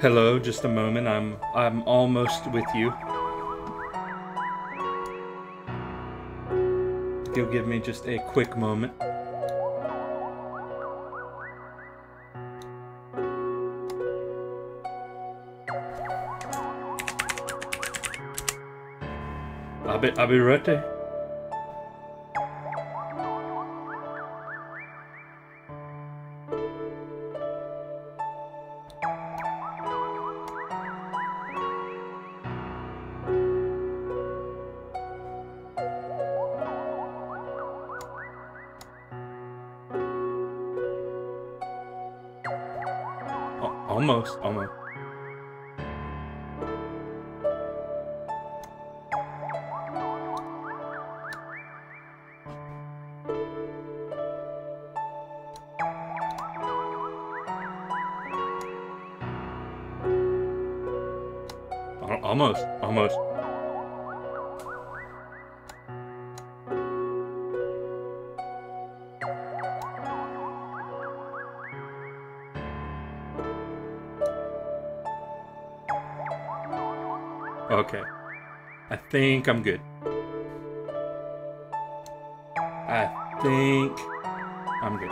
Hello, just a moment. I'm I'm almost with you. You'll give me just a quick moment. I'll be I'll be right there. Think I'm good. I think I'm good.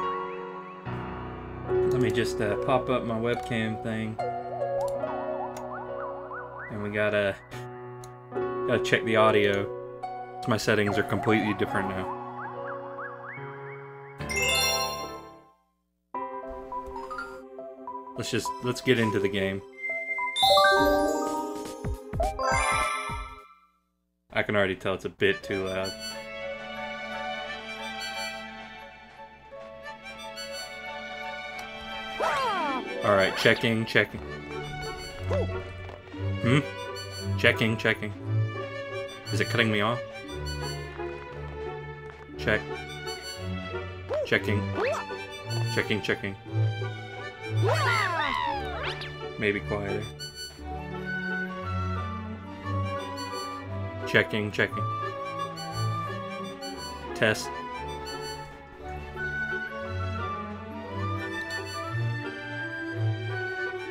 Let me just uh, pop up my webcam thing. And we gotta gotta check the audio. My settings are completely different now. Let's just let's get into the game. Can already tell it's a bit too loud. Alright, checking, checking. Hmm? Checking, checking. Is it cutting me off? Check. Checking. Checking, checking. Maybe quieter. Checking, checking. Test.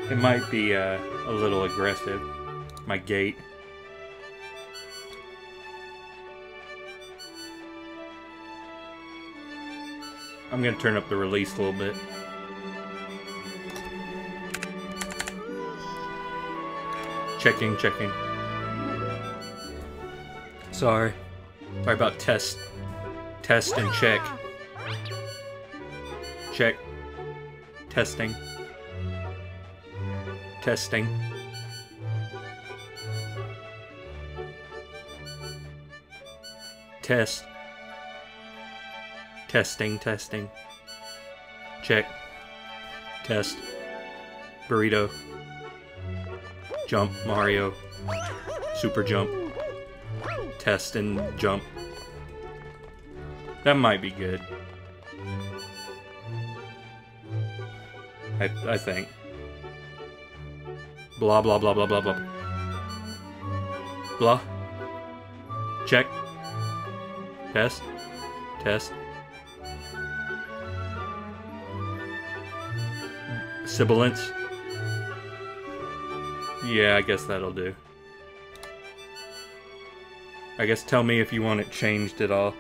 It might be uh, a little aggressive. My gate. I'm gonna turn up the release a little bit. Checking, checking. Sorry. Sorry about test. Test and check. Check. Testing. Testing. Test. Testing, testing. Check. Test. Burrito. Jump, Mario. Super jump. Test and jump. That might be good. I, I think. Blah, blah, blah, blah, blah, blah. Blah. Check. Test. Test. Sibilance. Yeah, I guess that'll do. I guess tell me if you want it changed at all.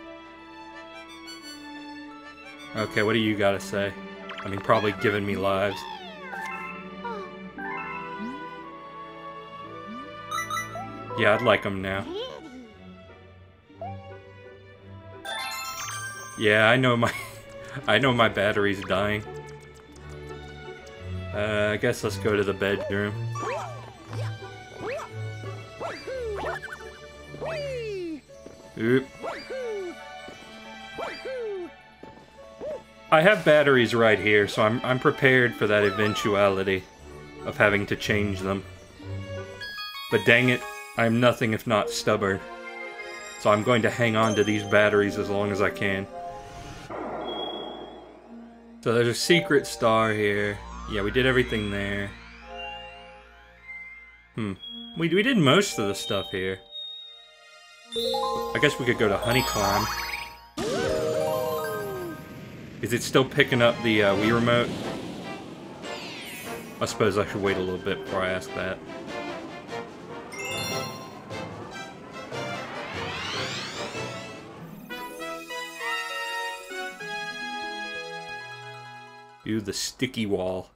Okay, what do you gotta say? I mean, probably giving me lives. Yeah, I'd like them now. Yeah, I know my... I know my battery's dying. Uh, I guess let's go to the bedroom. Oop. I have batteries right here, so I'm, I'm prepared for that eventuality of having to change them. But dang it, I'm nothing if not stubborn. So I'm going to hang on to these batteries as long as I can. So there's a secret star here. Yeah, we did everything there. Hmm. We, we did most of the stuff here. I guess we could go to Honeyclimb. Is it still picking up the uh, Wii remote? I suppose I should wait a little bit before I ask that. View the sticky wall.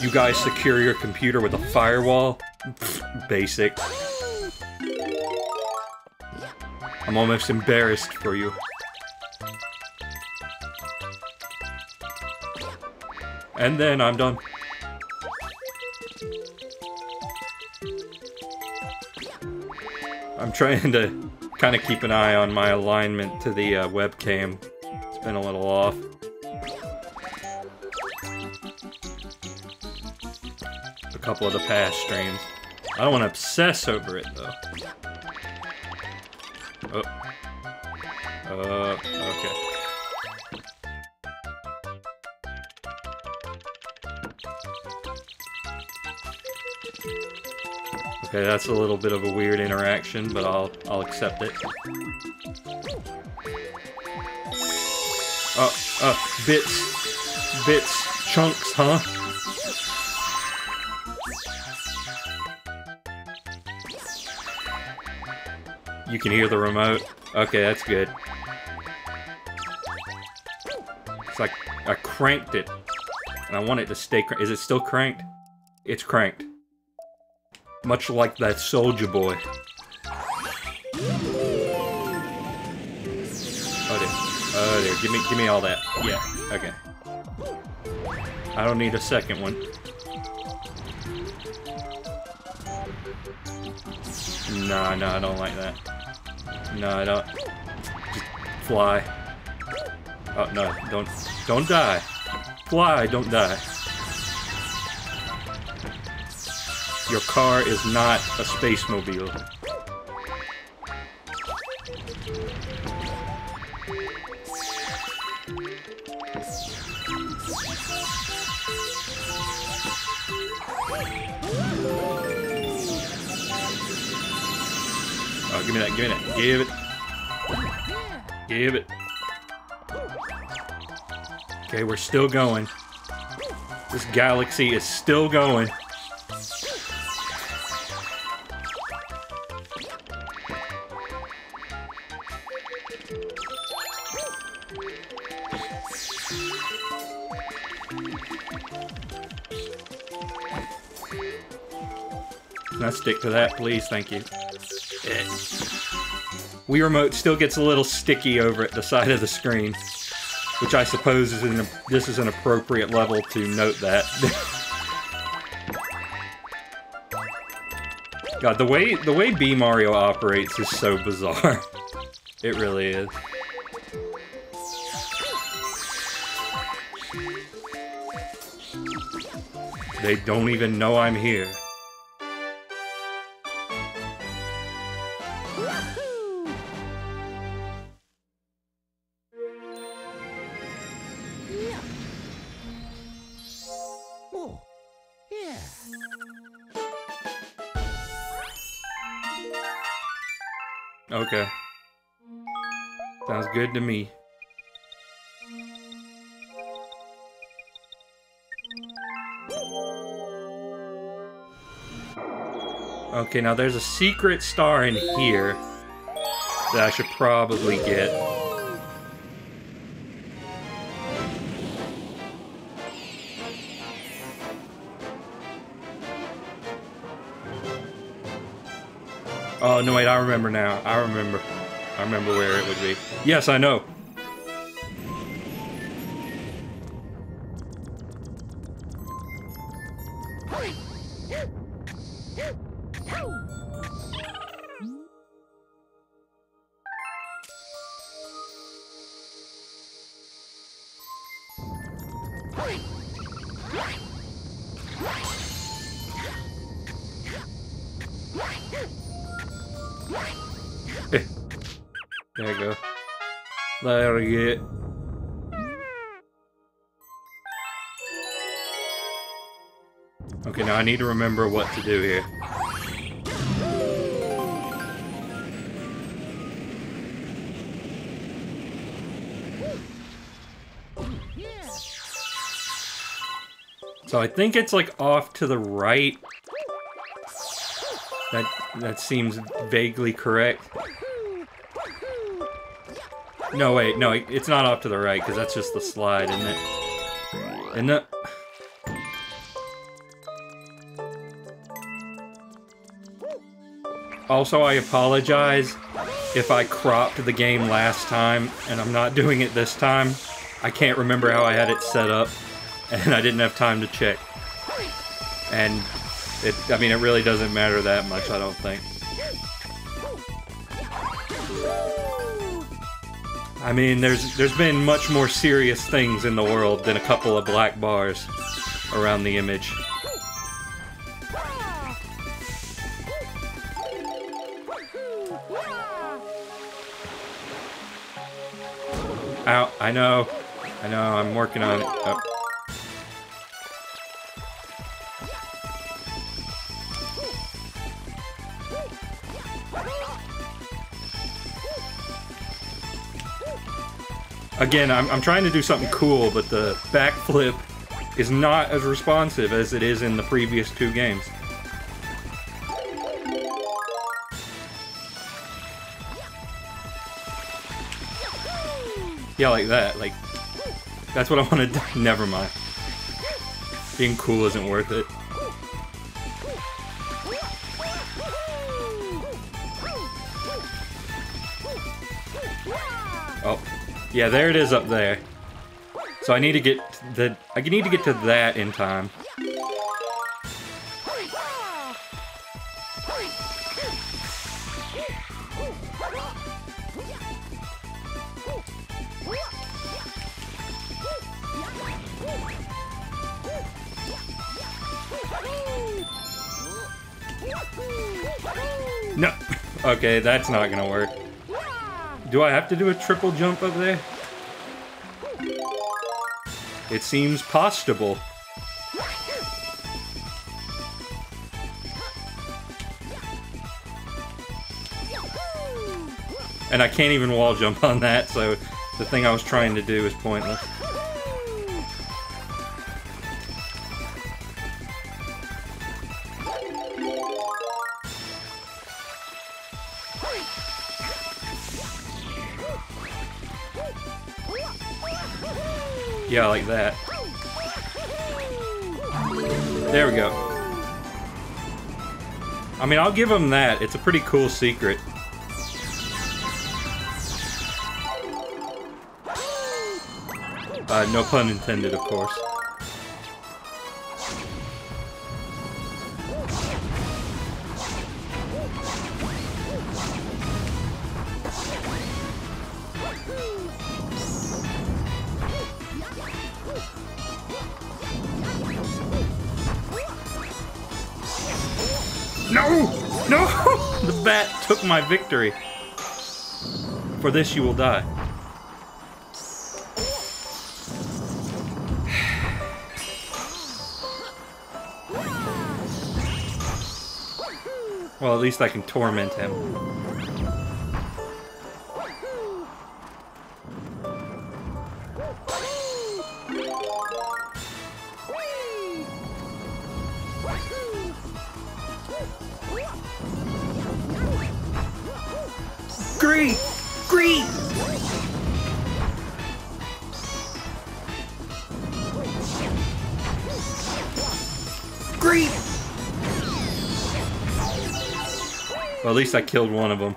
You guys secure your computer with a firewall? Basic. I'm almost embarrassed for you. And then I'm done. I'm trying to kind of keep an eye on my alignment to the uh, webcam. It's been a little off. Couple of the past streams. I don't want to obsess over it, though. Oh. Uh, okay. Okay, that's a little bit of a weird interaction, but I'll I'll accept it. Oh, oh, bits, bits, chunks, huh? You can hear the remote. Okay, that's good. It's like I cranked it, and I want it to stay. Is it still cranked? It's cranked. Much like that soldier boy. Oh dear. Oh dear. Give me give me all that. Yeah. Okay. I don't need a second one. No, no, I don't like that. No, I don't. Just fly. Oh no, don't don't die. Fly, don't die. Your car is not a space mobile. Give me that, give me that. Give it. Give it. Okay, we're still going. This galaxy is still going. stick to that, please. Thank you. Wii Remote still gets a little sticky over at the side of the screen, which I suppose is an, this is an appropriate level to note that. God, the way the way Bee Mario operates is so bizarre. it really is. They don't even know I'm here. Good to me. Okay, now there's a secret star in here that I should probably get. Oh, no, wait, I remember now. I remember. I remember where it would be. Yes, I know. need to remember what to do here. So I think it's like off to the right. That that seems vaguely correct. No, wait, no, it's not off to the right, because that's just the slide, isn't it? Isn't it? Also, I apologize if I cropped the game last time, and I'm not doing it this time. I can't remember how I had it set up, and I didn't have time to check. And, it, I mean, it really doesn't matter that much, I don't think. I mean, there's there's been much more serious things in the world than a couple of black bars around the image. I know. I know, I'm working on it. Oh. Again, I'm, I'm trying to do something cool, but the backflip is not as responsive as it is in the previous two games. Yeah, like that. Like, that's what I want to do. Never mind. Being cool isn't worth it. Oh. Yeah, there it is up there. So I need to get the I need to get to that in time. Okay, that's not gonna work. Do I have to do a triple jump up there? It seems possible. And I can't even wall jump on that, so the thing I was trying to do is pointless. Yeah, like that. There we go. I mean, I'll give him that. It's a pretty cool secret. Uh, no pun intended, of course. My victory. For this you will die. Well, at least I can torment him. Least I killed one of them.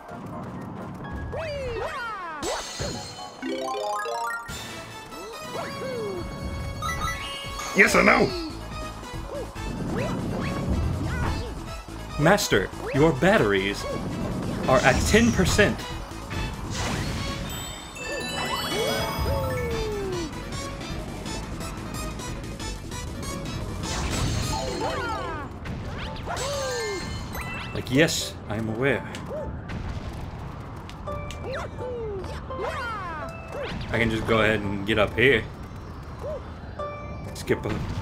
Yes or no? Master, your batteries are at 10%. Like, yes, I. I can just go ahead and get up here. Skip,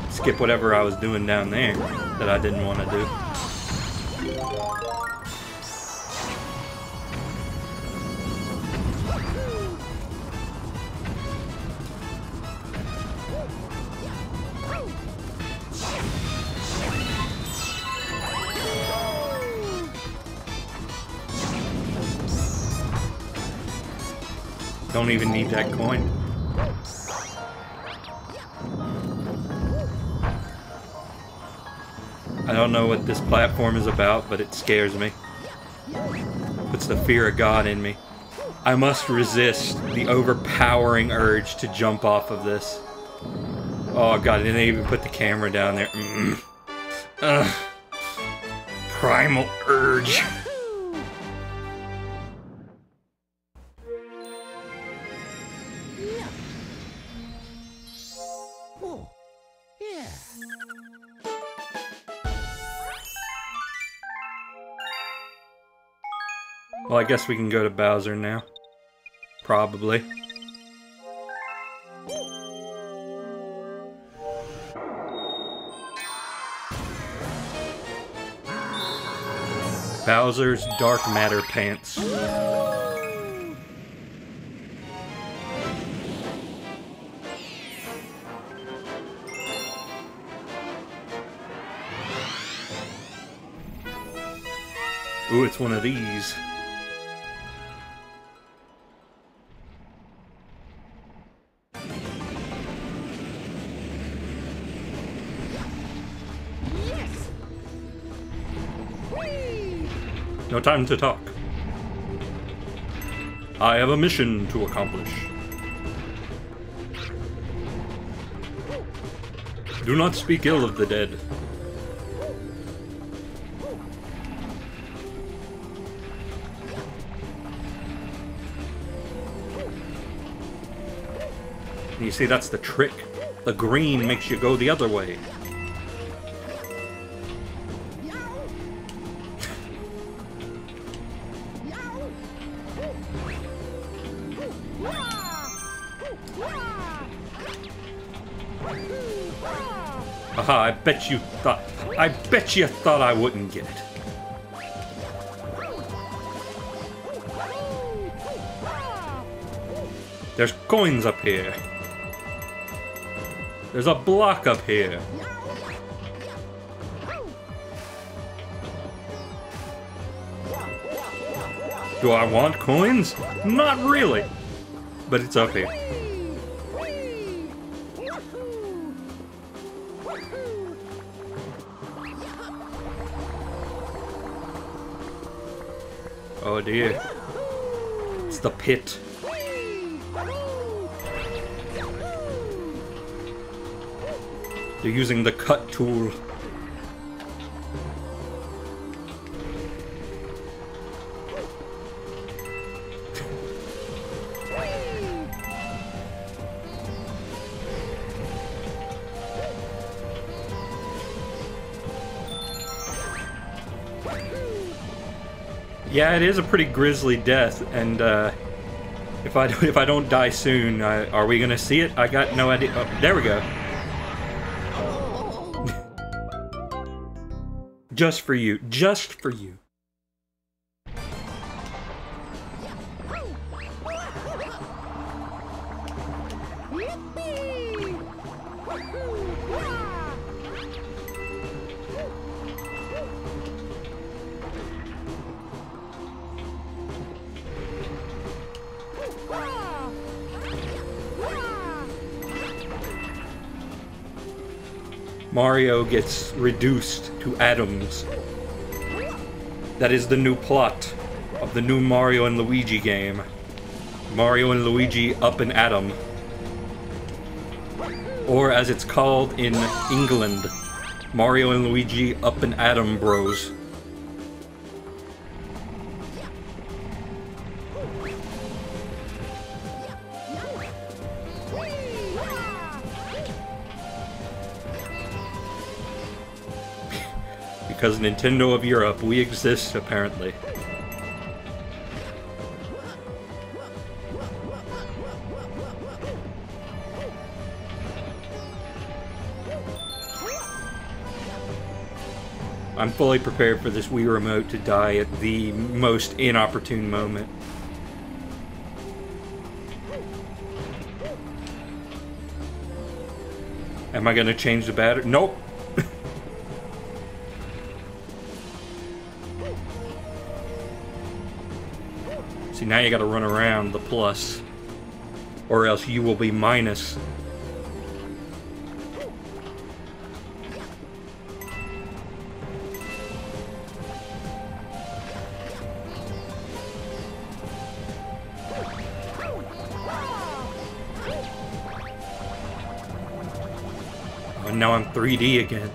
skip whatever I was doing down there that I didn't want to do. Don't even need that coin. I don't know what this platform is about, but it scares me. Puts the fear of God in me. I must resist the overpowering urge to jump off of this. Oh god, didn't even put the camera down there. Mm. Ugh. Primal urge. Guess we can go to Bowser now. Probably. Bowser's Dark Matter Pants. Ooh, it's one of these. No time to talk. I have a mission to accomplish. Do not speak ill of the dead. You see, that's the trick. The green makes you go the other way. Aha, I bet you thought... I bet you thought I wouldn't get it. There's coins up here. There's a block up here. Do I want coins? Not really. But it's up here. Oh dear. Er it's the pit. They're using the cut tool. Yeah, it is a pretty grisly death, and uh, if I if I don't die soon, uh, are we gonna see it? I got no idea. Oh, there we go. just for you, just for you. Mario gets reduced to atoms. That is the new plot of the new Mario and Luigi game. Mario and Luigi up an atom. Or as it's called in England, Mario and Luigi up an atom bros. Because Nintendo of Europe, we exist, apparently. I'm fully prepared for this Wii Remote to die at the most inopportune moment. Am I gonna change the battery? Nope. Now you gotta run around the plus. or else you will be minus. Oh, now I'm 3D again.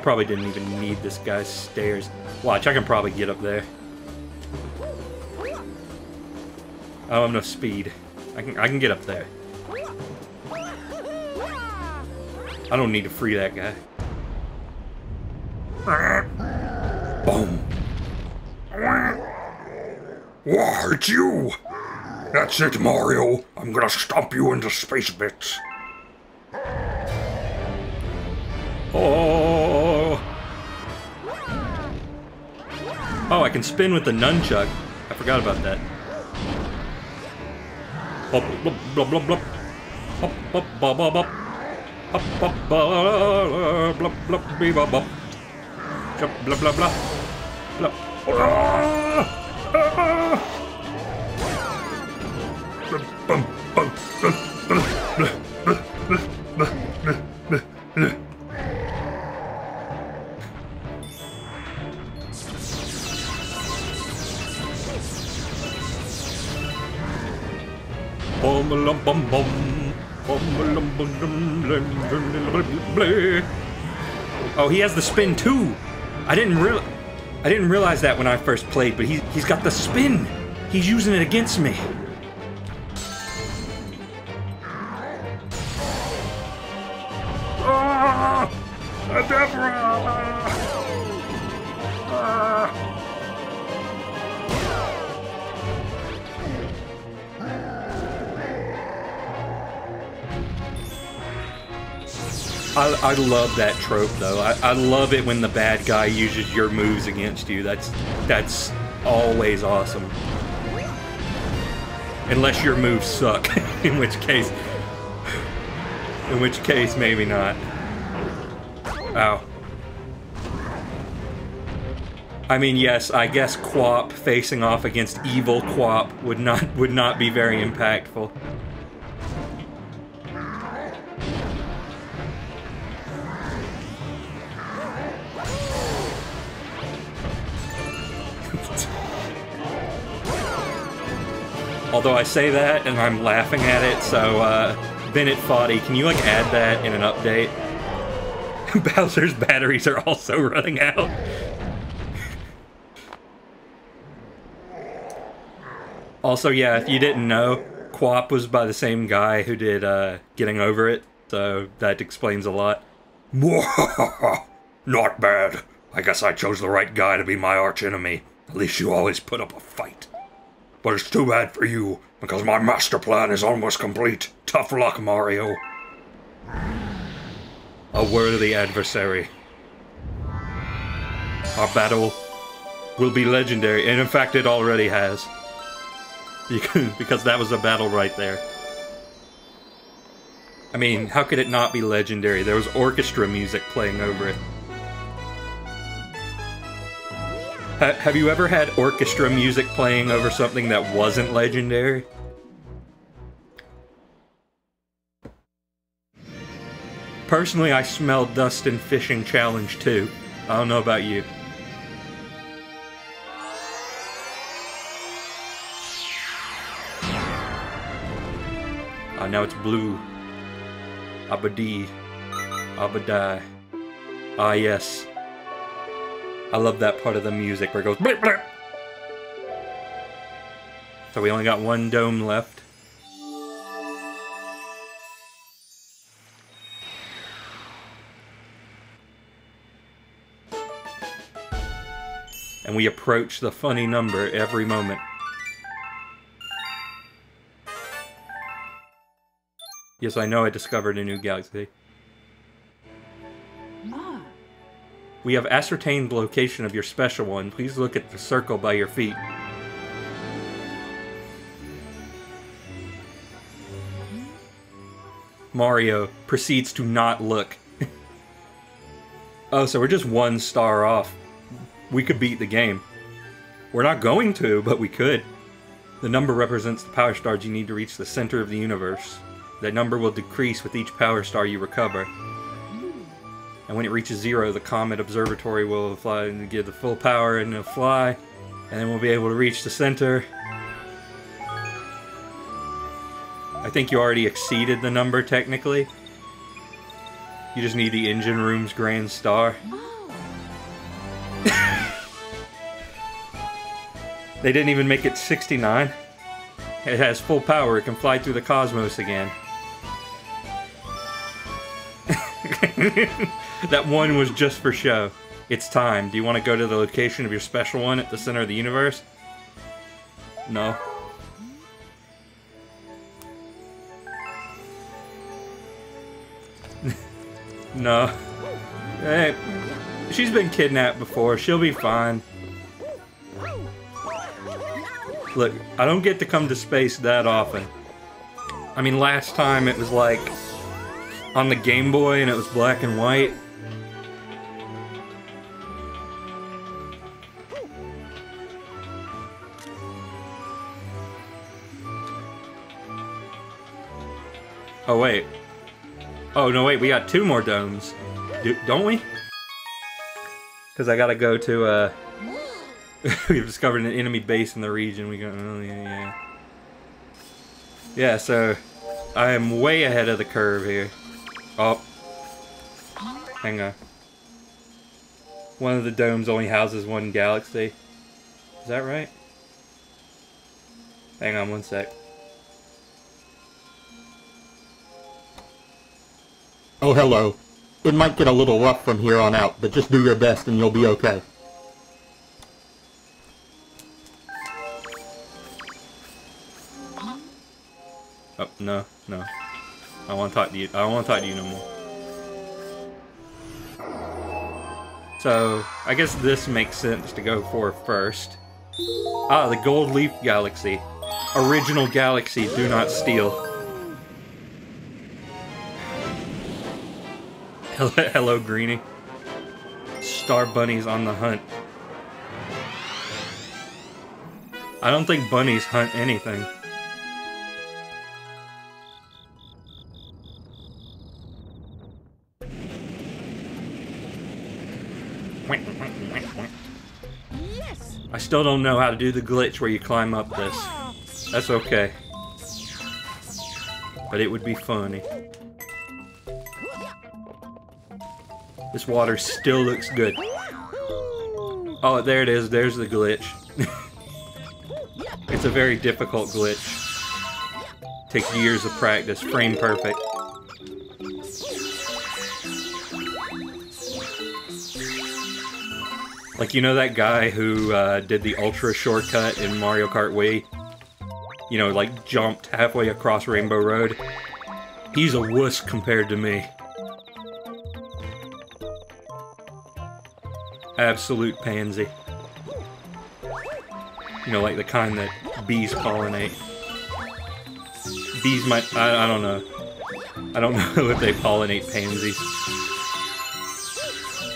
I probably didn't even need this guy's stairs. Watch, I can probably get up there. I don't have enough speed. I can I can get up there. I don't need to free that guy. Boom. Whoa, it's you! That's it, Mario. I'm gonna stomp you into space bits. I can spin with the nunchuck. I forgot about that. He has the spin too. I didn't real, I didn't realize that when I first played, but he he's got the spin. He's using it against me. I, love that trope though. I, I love it when the bad guy uses your moves against you. That's that's always awesome. Unless your moves suck, in which case in which case maybe not. Ow. I mean yes, I guess QWOP facing off against evil QWOP would not would not be very impactful. I say that and I'm laughing at it, so uh, Bennett Foddy, can you like add that in an update? Bowser's batteries are also running out. also, yeah, if you didn't know, QWOP was by the same guy who did uh, Getting Over It, so that explains a lot. Not bad. I guess I chose the right guy to be my archenemy. At least you always put up a fight. But it's too bad for you, because my master plan is almost complete. Tough luck, Mario. A worthy adversary. Our battle will be legendary, and in fact, it already has. Because that was a battle right there. I mean, how could it not be legendary? There was orchestra music playing over it. Ha have you ever had orchestra music playing over something that wasn't legendary? Personally, I smell Dustin Fishing Challenge too. I don't know about you. Ah, now it's blue. Abadi. Abadai. Ah, yes. I love that part of the music where it goes. So we only got one dome left. And we approach the funny number every moment. Yes, I know I discovered a new galaxy. We have ascertained the location of your special one. Please look at the circle by your feet. Mario proceeds to not look. Oh, so we're just one star off. We could beat the game. We're not going to, but we could. The number represents the power stars you need to reach the center of the universe. That number will decrease with each power star you recover. And when it reaches zero, the Comet Observatory will fly and give the full power and it'll fly. And then we'll be able to reach the center. I think you already exceeded the number technically. You just need the engine room's grand star. Oh. they didn't even make it 69. It has full power, it can fly through the cosmos again. that one was just for show. It's time. Do you want to go to the location of your special one at the center of the universe? No. no. Hey, she's been kidnapped before. She'll be fine. Look, I don't get to come to space that often. I mean, last time it was like on the Game Boy and it was black and white. Oh, wait. Oh, no, wait, we got two more domes. Do, don't we? Because I gotta go to, uh... We've discovered an enemy base in the region. We go, oh, yeah, yeah. Yeah, so... I am way ahead of the curve here. Oh. Hang on. One of the domes only houses one galaxy. Is that right? Hang on one sec. Oh, hello. It might get a little rough from here on out, but just do your best and you'll be okay. Oh, no, no. I want to talk to you. I want to talk to you no more. So, I guess this makes sense to go for first. Ah, the Gold Leaf Galaxy. Original Galaxy, do not steal. Hello, hello Greenie. Star bunnies on the hunt. I don't think bunnies hunt anything. I still don't know how to do the glitch where you climb up this. Ah. That's okay. But it would be funny. This water still looks good. Oh, there it is. There's the glitch. it's a very difficult glitch. Takes years of practice. Frame perfect. Like, you know that guy who uh, did the Ultra shortcut in Mario Kart Wii? You know, like, jumped halfway across Rainbow Road? He's a wuss compared to me. Absolute pansy. You know, like the kind that bees pollinate. Bees might... I, I don't know. I don't know if they pollinate pansies.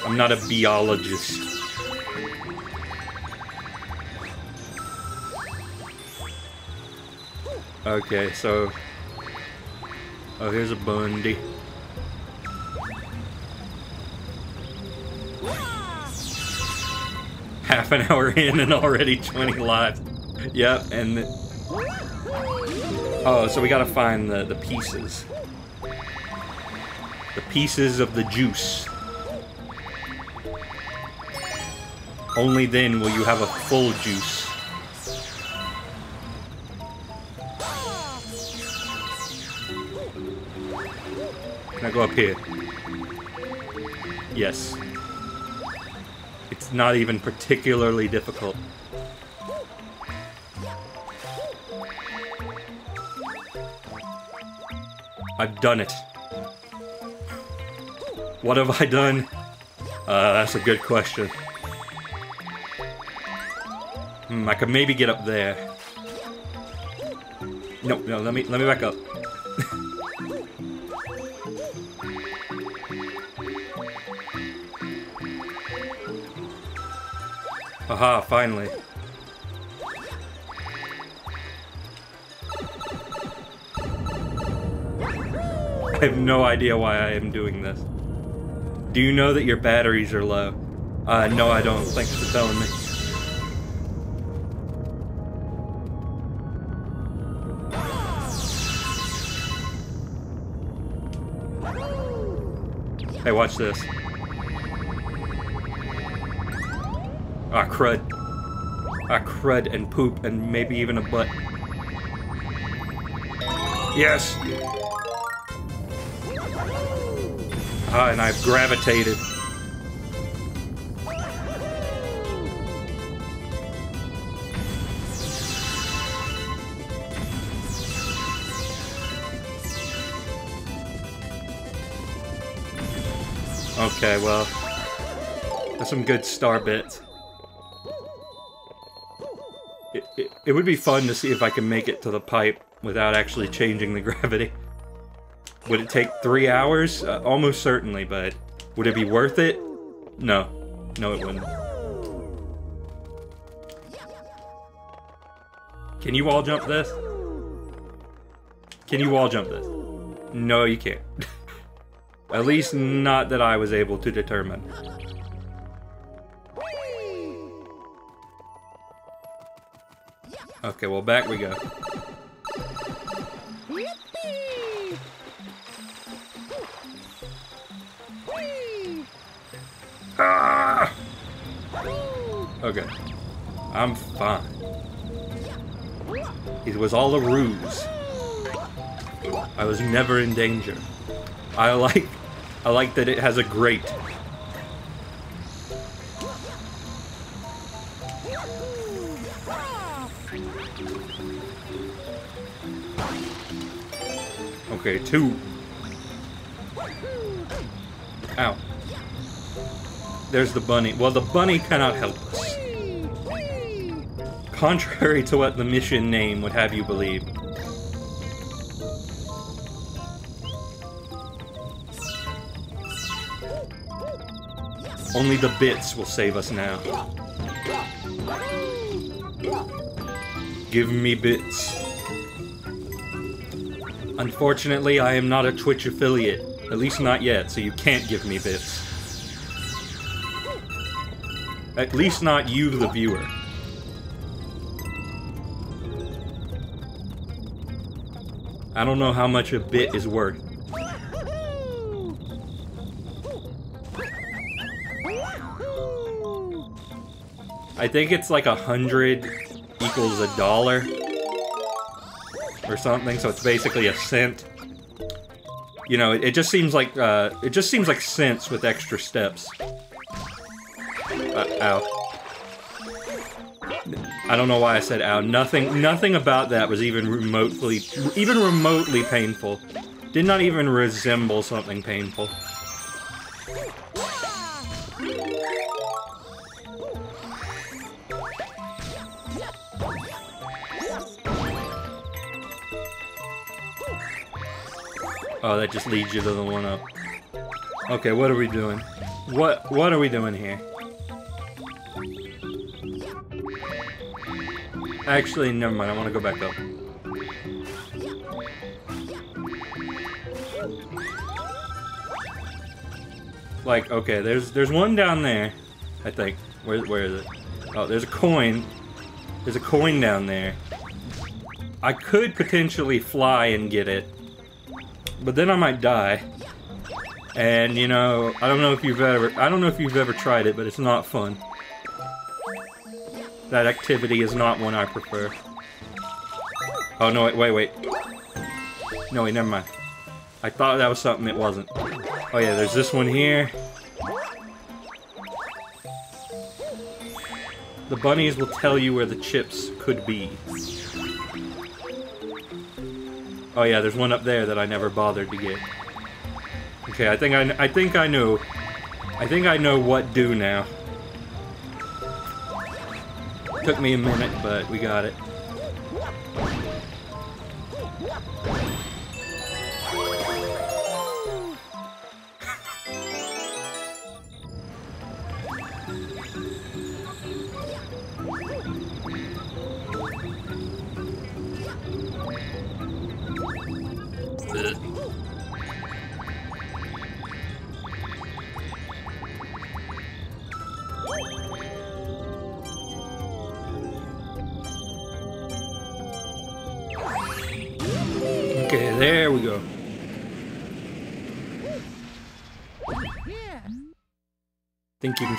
I'm not a biologist. Okay, so... Oh, here's a Bundy. Half an hour in and already 20 lives. Yep, and... Oh, so we gotta find the, the pieces. The pieces of the juice. Only then will you have a full juice. Can I go up here? Yes. Not even particularly difficult. I've done it. What have I done? Uh, that's a good question. Hmm, I could maybe get up there. No, no, let me let me back up. Aha, finally. I have no idea why I am doing this. Do you know that your batteries are low? Uh, no I don't. Thanks for telling me. Hey, watch this. Ah, crud. Ah, crud and poop and maybe even a butt. Yes! Ah, and I've gravitated. Okay, well, that's some good star bits. It, would be fun to see if I can make it to the pipe without actually changing the gravity. Would it take three hours? Uh, almost certainly, but would it be worth it? No. No, it wouldn't. Can you wall jump this? Can you wall jump this? No, you can't. At least not that I was able to determine. Okay, well back we go. Ah! Okay. I'm fine. It was all a ruse. I was never in danger. I like I like that it has a grate. Okay, two. Ow. There's the bunny. Well, the bunny cannot help us. Contrary to what the mission name would have you believe. Only the bits will save us now. Give me bits. Unfortunately, I am not a Twitch affiliate. At least not yet, so you can't give me bits. At least not you, the viewer. I don't know how much a bit is worth. I think it's like a hundred equals a dollar or something, so it's basically a cent. You know, it, it just seems like uh, it just seems like cents with extra steps. Uh, ow. I don't know why I said ow. Nothing, nothing about that was even remotely, even remotely painful. Did not even resemble something painful. Oh, that just leads you to the one up. Okay, what are we doing? What what are we doing here? Actually, never mind. I want to go back up. Like, okay, there's there's one down there. I think. Where where is it? Oh, there's a coin. There's a coin down there. I could potentially fly and get it. But then I might die. And, you know, I don't know if you've ever... I don't know if you've ever tried it, but it's not fun. That activity is not one I prefer. Oh, no, wait, wait, wait. No, wait, never mind. I thought that was something it wasn't. Oh, yeah, there's this one here. The bunnies will tell you where the chips could be. Oh yeah, there's one up there that I never bothered to get. Okay, I think I, I think I know. I think I know what do now. Took me a minute, but we got it.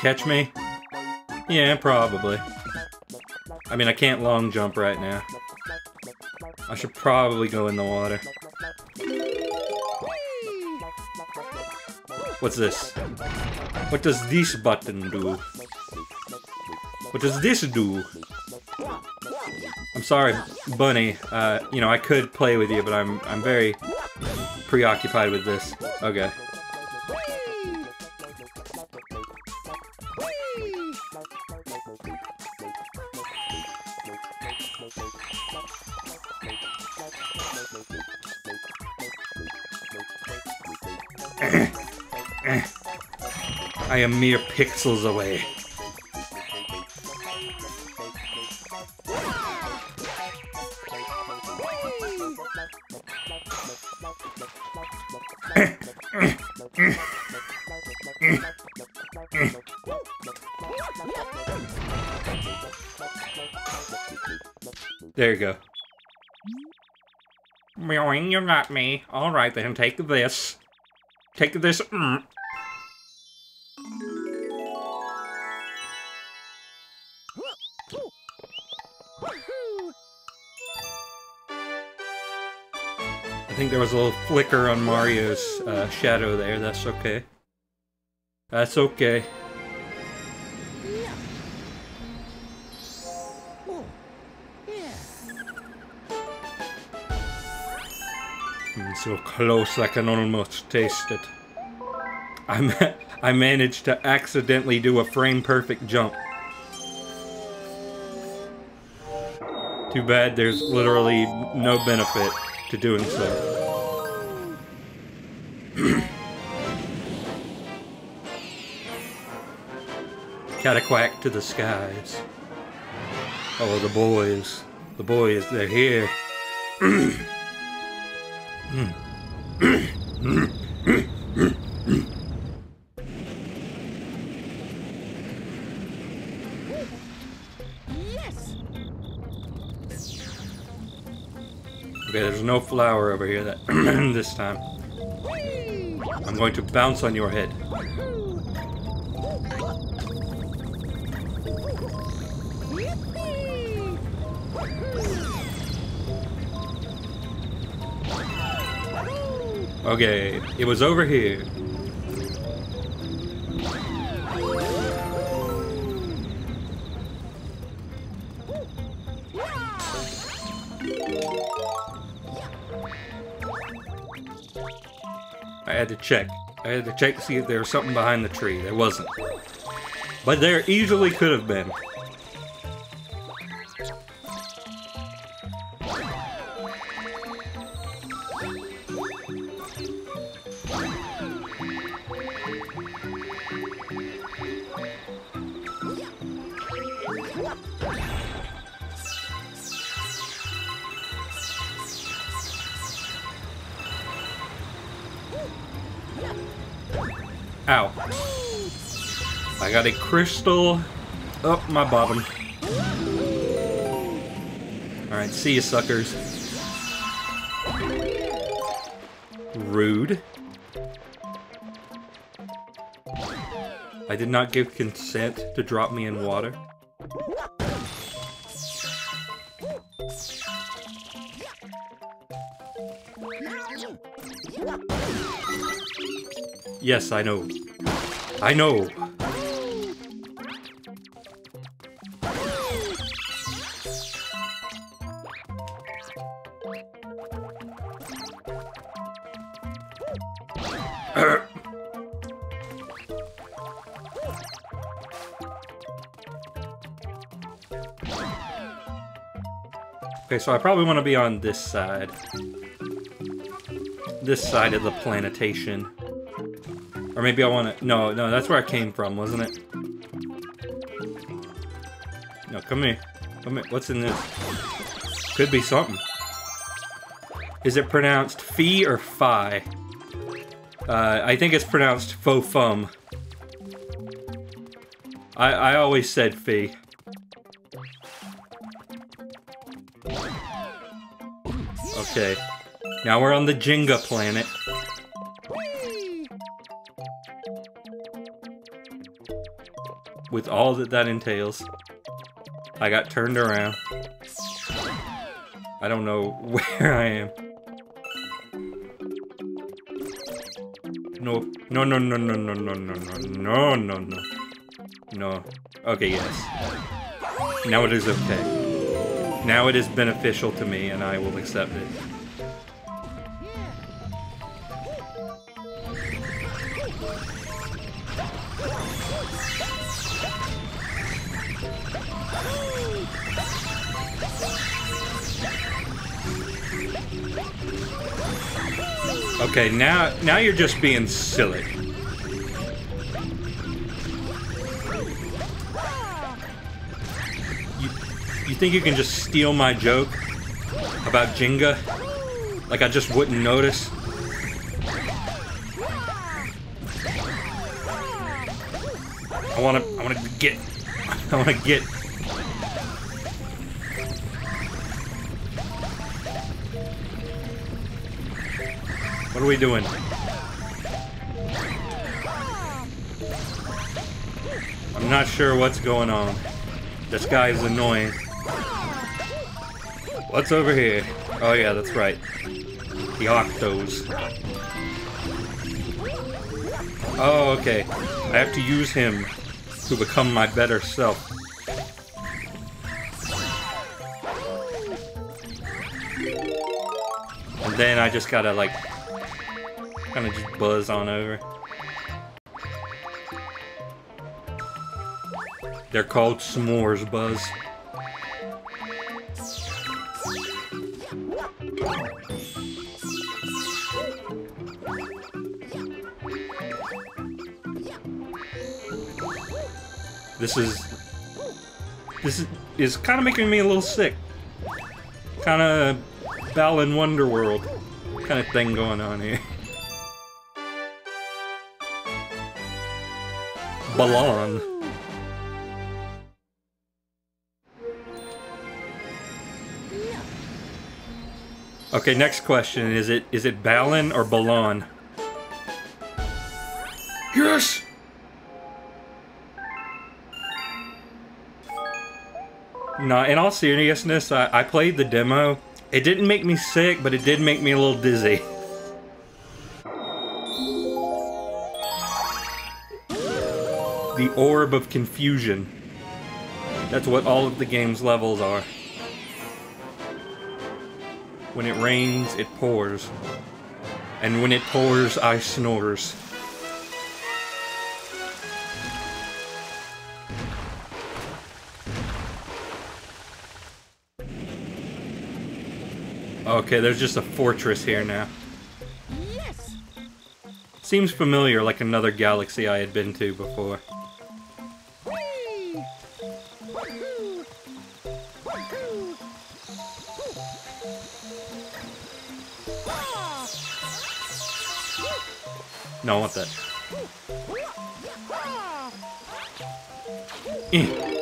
Catch me? Yeah, probably. I mean, I can't long jump right now. I should probably go in the water. What's this? What does this button do? What does this do? I'm sorry, Bunny. Uh, you know, I could play with you, but I'm I'm very preoccupied with this. Okay. I am mere pixels away. There you go. Meowing, you're not me. Alright then, take this. Take this. Mm. I think there was a little flicker on Mario's uh, shadow there. That's okay. That's okay. Mm, so close I can almost taste it. I, ma I managed to accidentally do a frame perfect jump. Too bad there's literally no benefit to doing so. Cataquack to the skies. Oh, the boys. The boys, they're here. over here that this time. I'm going to bounce on your head. Okay, it was over here. Check. I had to check to see if there was something behind the tree. There wasn't. But there easily could have been. Crystal up my bottom. Alright, see you suckers. Rude. I did not give consent to drop me in water. Yes, I know. I know. Okay, so I probably want to be on this side. This side of the planetation. Or maybe I want to... No, no, that's where I came from, wasn't it? No, come here. Come here. What's in this? Could be something. Is it pronounced fee or fi? Uh, I think it's pronounced faux fum. I, I always said fee. Okay. Now we're on the Jenga planet. With all that that entails. I got turned around. I don't know where I am. No, no, no, no, no, no, no, no, no, no, no, no. No. Okay, yes. Now it is okay. Now it is beneficial to me, and I will accept it. Okay, now now you're just being silly. Think you can just steal my joke about Jenga? Like I just wouldn't notice? I wanna I wanna get I wanna get What are we doing? I'm not sure what's going on. This guy is annoying. What's over here? Oh yeah, that's right. The Octos. Oh, okay. I have to use him to become my better self. And then I just gotta, like, kind of just buzz on over. They're called s'mores, Buzz. This is... This is, kind of making me a little sick. Kind of Balan Wonderworld kind of thing going on here. Balan. Okay, next question. Is it is it Balan or Balan? No, in all seriousness, I, I played the demo. It didn't make me sick, but it did make me a little dizzy. The Orb of Confusion. That's what all of the game's levels are. When it rains, it pours. And when it pours, I snores. Okay, there's just a fortress here now. Yes. Seems familiar, like another galaxy I had been to before. Whee! Wahoo! Wahoo! No, I want that. Eh.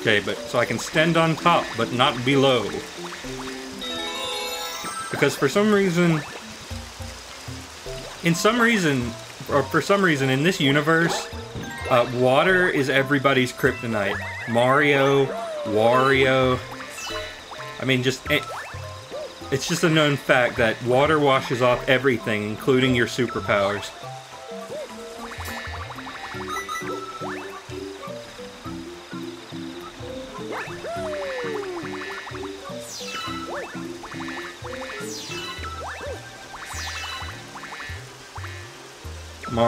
Okay, but so I can stand on top, but not below. Because for some reason, in some reason, or for some reason in this universe, uh, water is everybody's kryptonite. Mario, Wario. I mean, just it, it's just a known fact that water washes off everything, including your superpowers.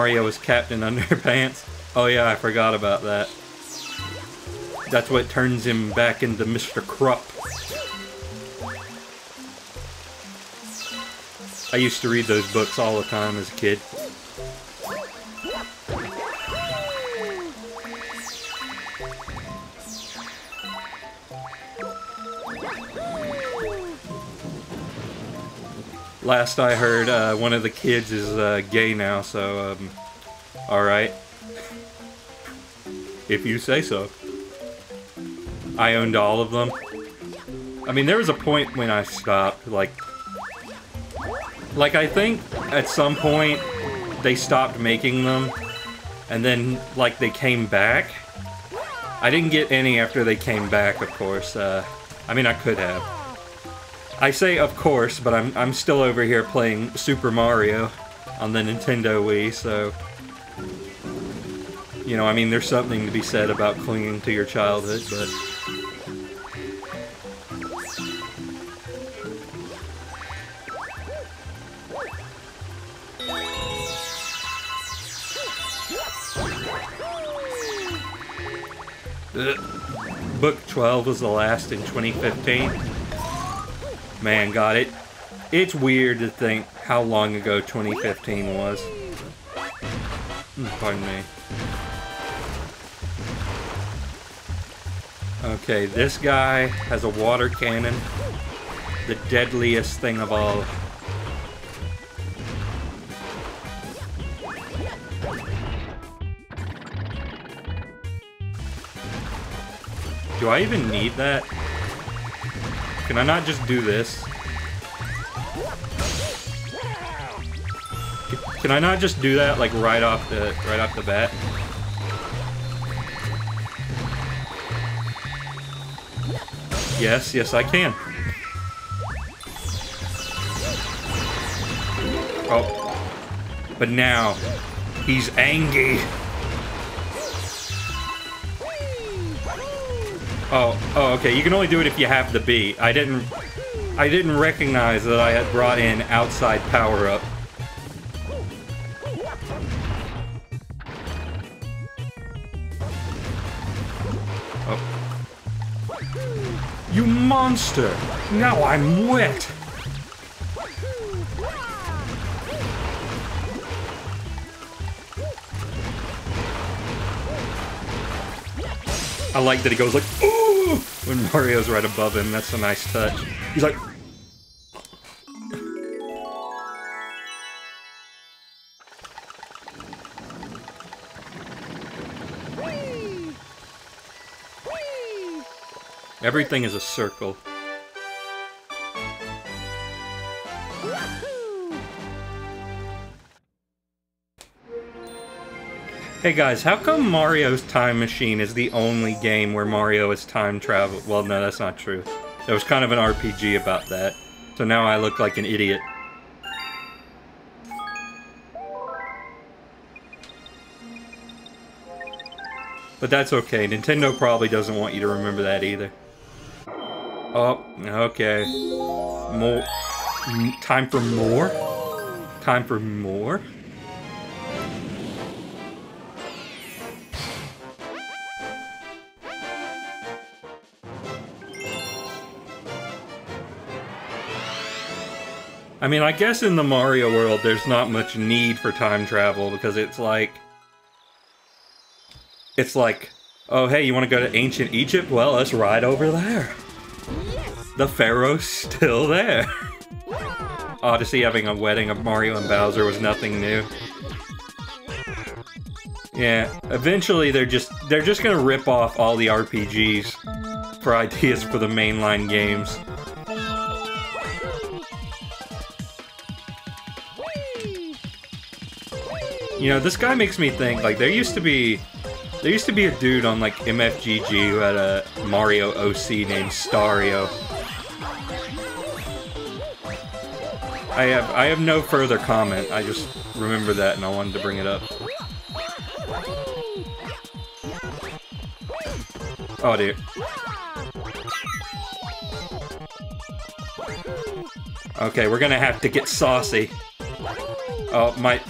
Mario is Captain Underpants. Oh yeah, I forgot about that. That's what turns him back into Mr. Krupp. I used to read those books all the time as a kid. Last I heard, uh, one of the kids is uh, gay now, so, um, alright. If you say so. I owned all of them. I mean, there was a point when I stopped, like... Like, I think at some point they stopped making them, and then, like, they came back. I didn't get any after they came back, of course. Uh, I mean, I could have. I say of course, but I'm, I'm still over here playing Super Mario on the Nintendo Wii, so... You know, I mean, there's something to be said about clinging to your childhood, but... Ugh. Book 12 was the last in 2015. Man, got it. It's weird to think how long ago 2015 was. Hmm, Pardon me. Okay, this guy has a water cannon. The deadliest thing of all. Do I even need that? Can I not just do this? Can I not just do that like right off the right off the bat? Yes, yes I can. Oh. But now he's angry. Oh, oh, okay. You can only do it if you have the beat. I didn't, I didn't recognize that I had brought in outside power up. Oh. You monster! Now I'm wet! I like that he goes like, ooh, when Mario's right above him. That's a nice touch. He's like, Whee! Whee! everything is a circle. Hey guys, how come Mario's Time Machine is the only game where Mario is time travel? Well, no, that's not true. There was kind of an RPG about that. So now I look like an idiot. But that's okay. Nintendo probably doesn't want you to remember that either. Oh, okay. More. Time for more? Time for more? I mean, I guess in the Mario world, there's not much need for time travel because it's like. It's like, oh, hey, you want to go to ancient Egypt? Well, let's ride over there. Yes! The Pharaoh's still there. Odyssey having a wedding of Mario and Bowser was nothing new. Yeah, eventually they're just they're just gonna rip off all the RPGs for ideas for the mainline games. You know, this guy makes me think like there used to be there used to be a dude on like MFGG who had a Mario OC named Stario. I have I have no further comment. I just remember that and I wanted to bring it up. Oh dear. Okay, we're gonna have to get saucy. Oh my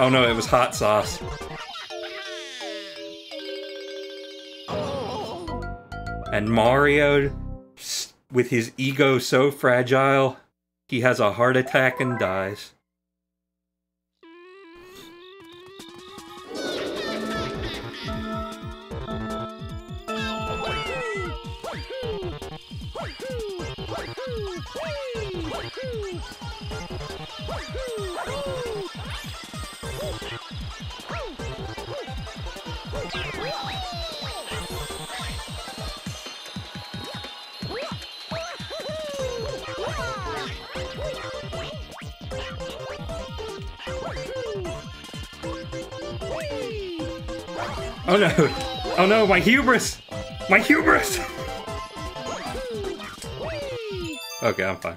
Oh no, it was hot sauce. And Mario, with his ego so fragile, he has a heart attack and dies. Oh no! Oh no, my hubris! My hubris! Okay, I'm fine.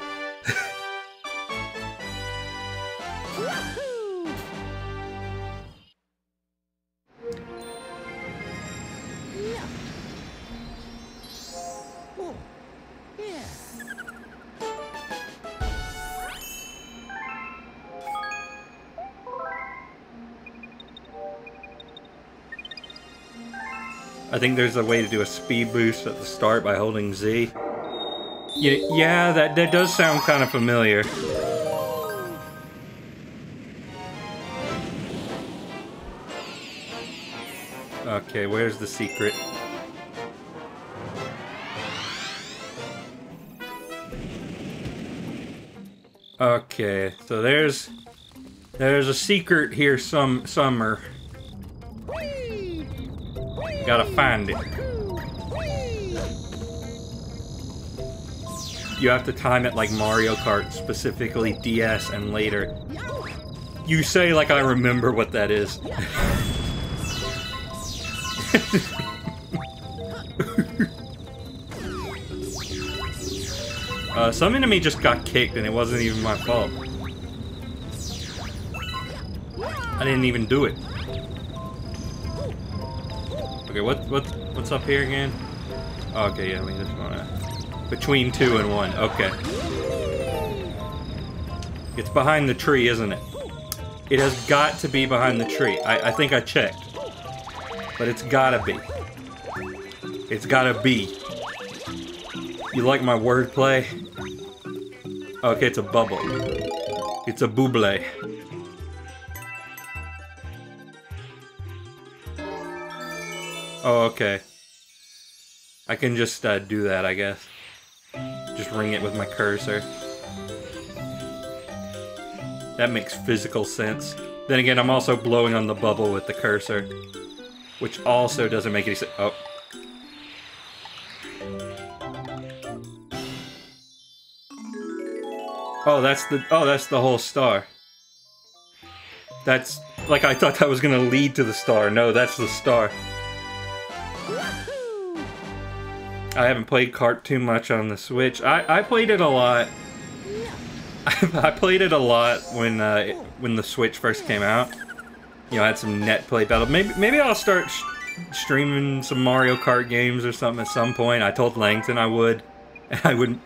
Think there's a way to do a speed boost at the start by holding Z. Yeah, yeah that, that does sound kind of familiar. Okay, where's the secret? Okay, so there's there's a secret here some somewhere. Gotta find it. You have to time it like Mario Kart, specifically DS and later. You say like I remember what that is. uh, some enemy just got kicked and it wasn't even my fault. I didn't even do it. Okay, what what what's up here again? Oh, okay, yeah, this one. uh, Between two and one. Okay. It's behind the tree, isn't it? It has got to be behind the tree. I, I think I checked. But it's gotta be. It's gotta be. You like my wordplay? Okay, it's a bubble. It's a buble. Oh, okay. I can just uh, do that, I guess. Just ring it with my cursor. That makes physical sense. Then again, I'm also blowing on the bubble with the cursor. Which also doesn't make any sense. Oh. Oh, that's the oh, that's the whole star. That's like I thought that was gonna lead to the star. No, that's the star. I haven't played Kart too much on the Switch. I, I played it a lot. I played it a lot when uh, when the Switch first came out. You know, I had some net play battle. Maybe maybe I'll start streaming some Mario Kart games or something at some point. I told Langton I would, and I would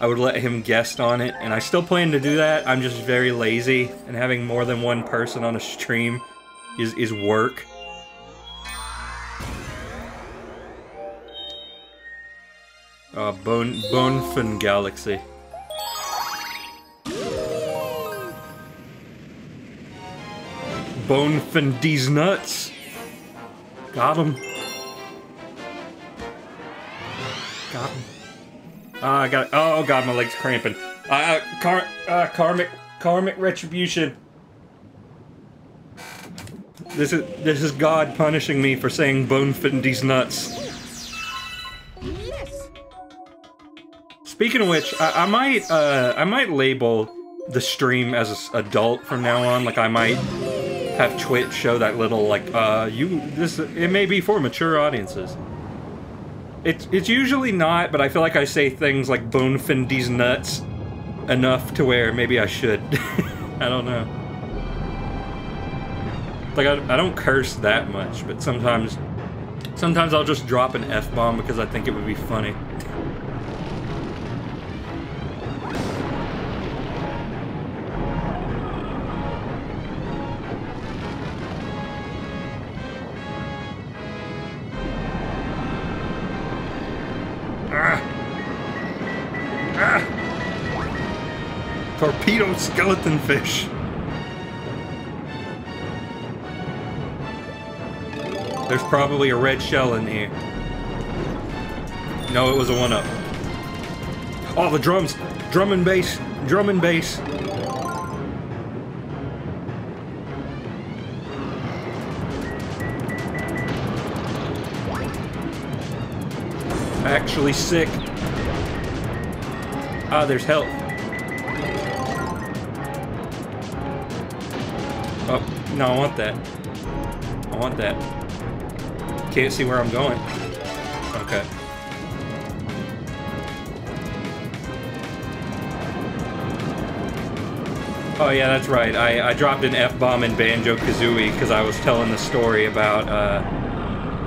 I would let him guest on it, and I still plan to do that. I'm just very lazy, and having more than one person on a stream is is work. Uh, Bone Bonefin Galaxy. Bonefin these nuts. Got him. Got him. Ah, I got. Oh god, my leg's cramping. Uh, uh, car, uh, karmic, karmic retribution. This is this is God punishing me for saying Bonefin these nuts. Speaking of which, I, I might uh, I might label the stream as adult from now on. Like I might have Twitch show that little like uh you this it may be for mature audiences. It's it's usually not, but I feel like I say things like bonefin these nuts enough to where maybe I should. I don't know. Like I, I don't curse that much, but sometimes sometimes I'll just drop an F bomb because I think it would be funny. Torpedo skeleton fish. There's probably a red shell in here. No, it was a one up. Oh, the drums! Drum and bass! Drum and bass! Actually sick. Ah, there's health. No, I want that. I want that. can't see where I'm going. Okay. Oh yeah, that's right. I, I dropped an F-bomb in Banjo-Kazooie because I was telling the story about uh,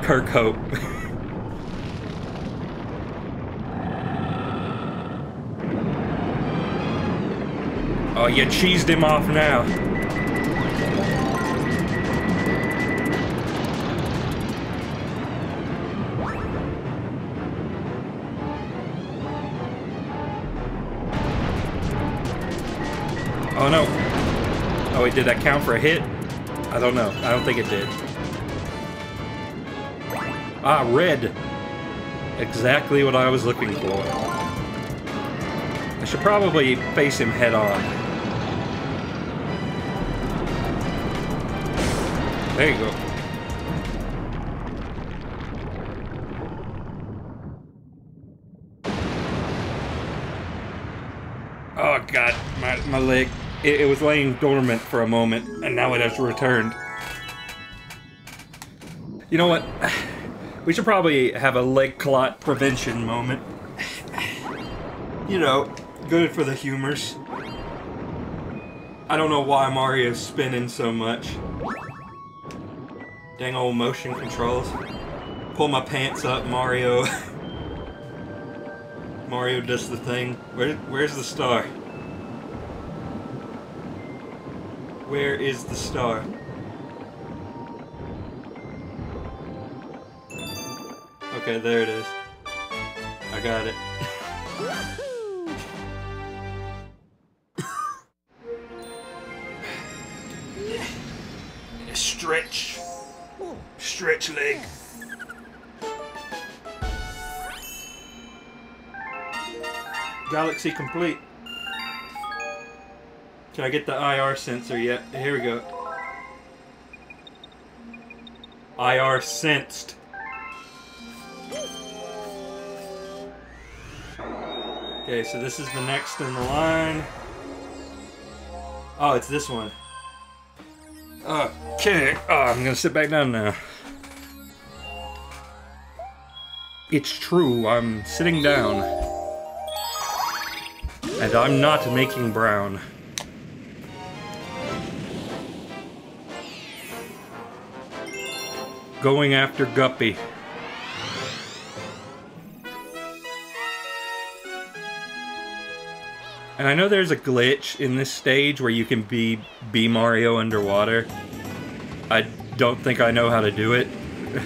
Kirk Hope. oh, you cheesed him off now. Did that count for a hit? I don't know. I don't think it did. Ah, red. Exactly what I was looking for. I should probably face him head on. There you go. It, it was laying dormant for a moment, and now it has returned. You know what? We should probably have a leg clot prevention moment. You know, good for the humors. I don't know why Mario's spinning so much. Dang old motion controls. Pull my pants up, Mario. Mario does the thing. Where, where's the star? Where is the star? Okay, there it is. I got it. Stretch. Stretch leg. Galaxy complete. Can I get the IR sensor yet? Here we go. IR sensed. Okay, so this is the next in the line. Oh, it's this one. Okay, oh, I'm gonna sit back down now. It's true, I'm sitting down. And I'm not making brown. Going after Guppy. And I know there's a glitch in this stage where you can be Bee Mario underwater. I don't think I know how to do it.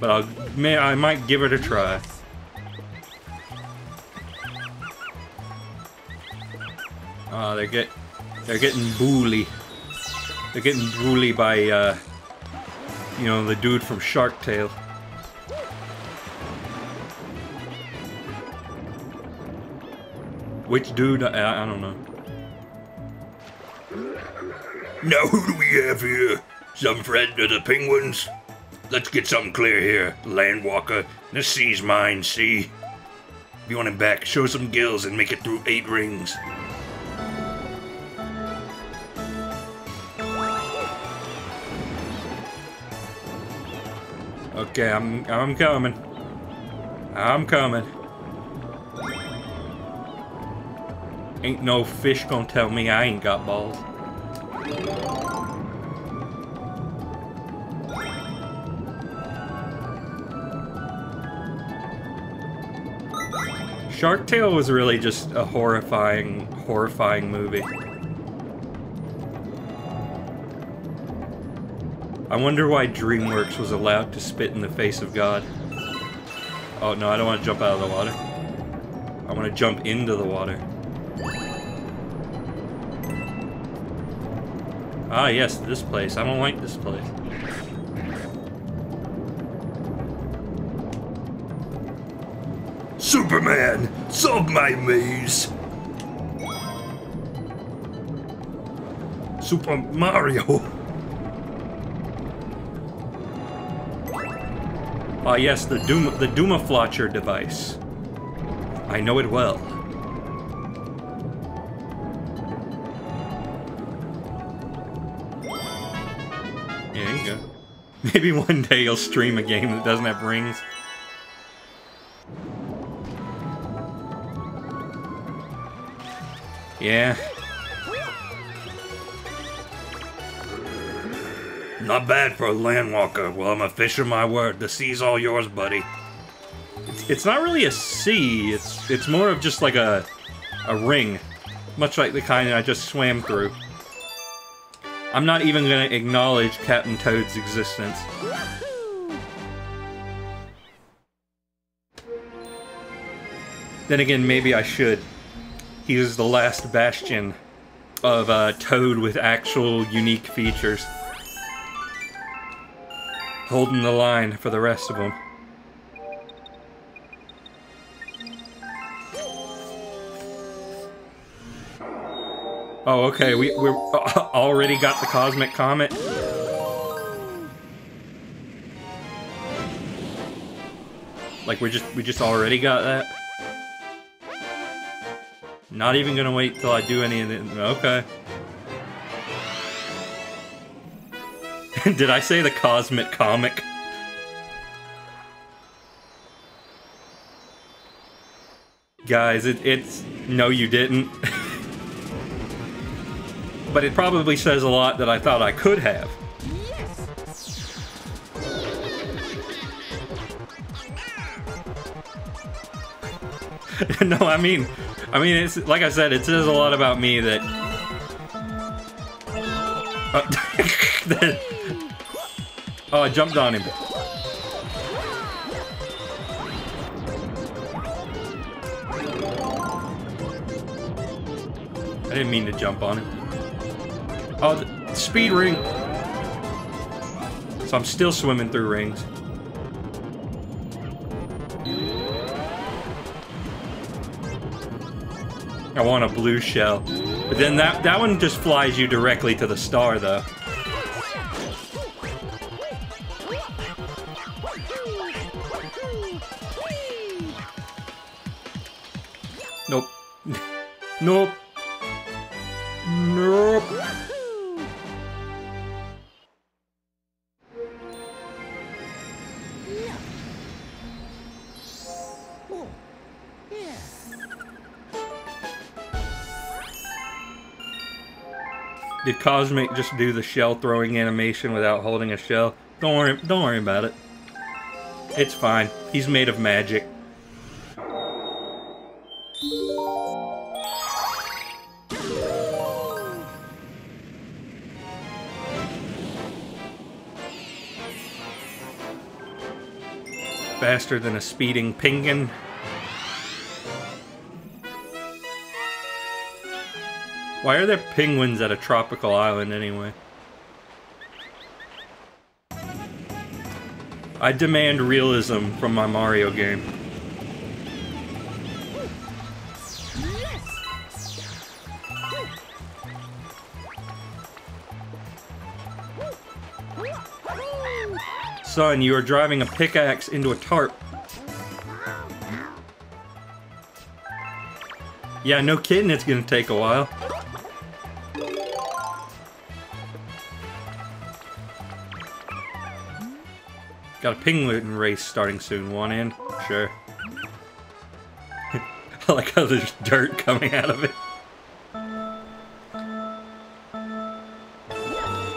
but I'll may I might give it a try. Ah, they're get they're getting bully. They're getting bully by uh you know the dude from Shark Tale. Which dude? I, I don't know. Now who do we have here? Some friend of the penguins? Let's get something clear here, Landwalker. This sea's mine, see? If you want him back, show some gills and make it through eight rings. Okay, I'm I'm coming. I'm coming. Ain't no fish gonna tell me I ain't got balls. Shark Tale was really just a horrifying, horrifying movie. I wonder why DreamWorks was allowed to spit in the face of God. Oh no, I don't want to jump out of the water. I want to jump into the water. Ah yes, this place. I don't like this place. Superman, solve my maze! Super Mario! Ah yes, the Doom the Doomaflotcher device. I know it well. There you go. Maybe one day you'll stream a game that doesn't have rings. Yeah. Not bad for a landwalker. Well, I'm a fish of my word. The sea's all yours, buddy. It's not really a sea. It's it's more of just like a a ring, much like the kind I just swam through. I'm not even gonna acknowledge Captain Toad's existence. Then again, maybe I should. He is the last bastion of uh, Toad with actual unique features. Holding the line for the rest of them. Oh, okay. We we uh, already got the cosmic comet. Like we just we just already got that. Not even gonna wait till I do any of it. Okay. Did I say the cosmic comic? Guys, it, it's... No, you didn't. but it probably says a lot that I thought I could have. no, I mean, I mean, it's like I said, it says a lot about me that. Uh, oh, I jumped on him. I didn't mean to jump on him. Oh, speed ring. So I'm still swimming through rings. I want a blue shell. But then that, that one just flies you directly to the star, though. Cosmic just do the shell throwing animation without holding a shell? Don't worry, don't worry about it. It's fine. He's made of magic. Faster than a speeding penguin. Why are there penguins at a tropical island anyway? I demand realism from my Mario game. Son, you are driving a pickaxe into a tarp. Yeah, no kidding it's gonna take a while. Got a penguin race starting soon. One in? Sure. I like how there's dirt coming out of it.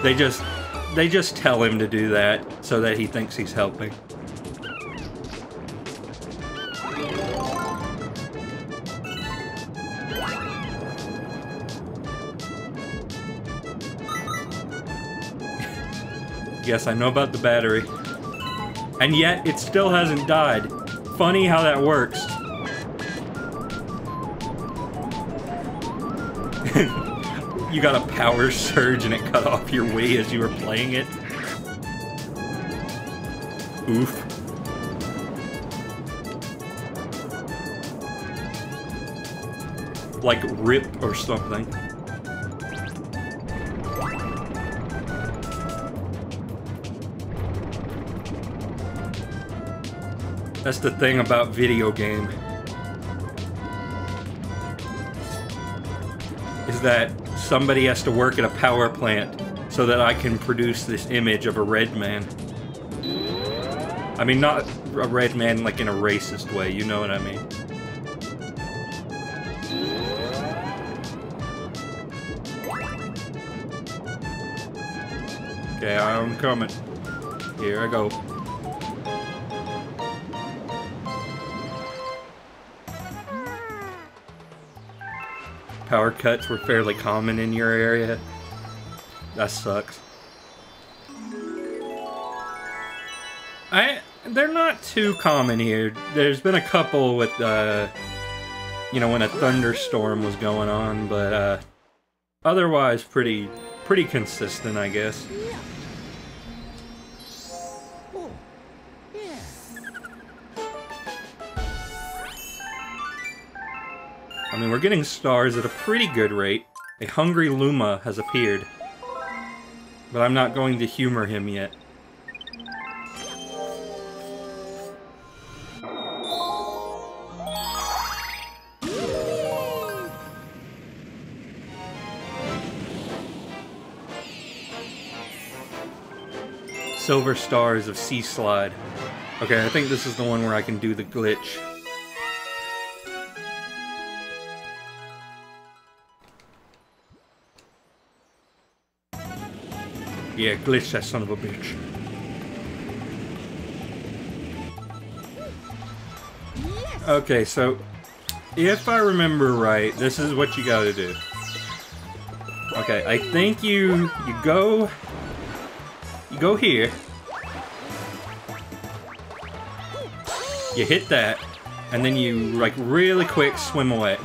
They just they just tell him to do that so that he thinks he's helping. yes, I know about the battery. And yet, it still hasn't died. Funny how that works. you got a power surge and it cut off your Wii as you were playing it. Oof. Like RIP or something. That's the thing about video game. Is that somebody has to work at a power plant so that I can produce this image of a red man. I mean, not a red man like in a racist way, you know what I mean? Okay, I'm coming. Here I go. Power cuts were fairly common in your area. That sucks. I they're not too common here. There's been a couple with uh you know when a thunderstorm was going on, but uh otherwise pretty pretty consistent, I guess. Mean, we're getting stars at a pretty good rate. A hungry Luma has appeared. But I'm not going to humor him yet. Silver Stars of Sea Slide. Okay, I think this is the one where I can do the glitch. Yeah, glitch that son of a bitch. Okay, so if I remember right, this is what you gotta do. Okay, I think you you go you go here. You hit that, and then you like really quick swim away.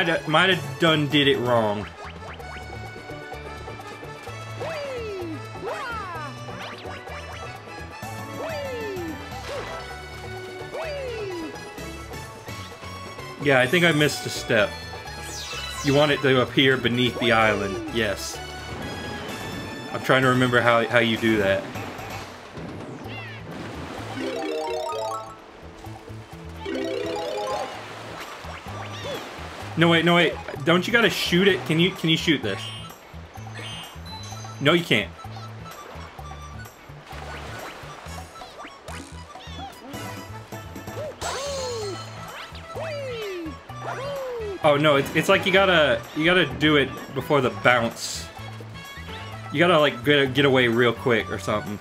Might have, might have done did it wrong. Yeah, I think I missed a step. You want it to appear beneath the island. Yes. I'm trying to remember how, how you do that. No wait, no wait. Don't you gotta shoot it? Can you can you shoot this? No, you can't. Oh no, it's, it's like you gotta you gotta do it before the bounce. You gotta like get get away real quick or something.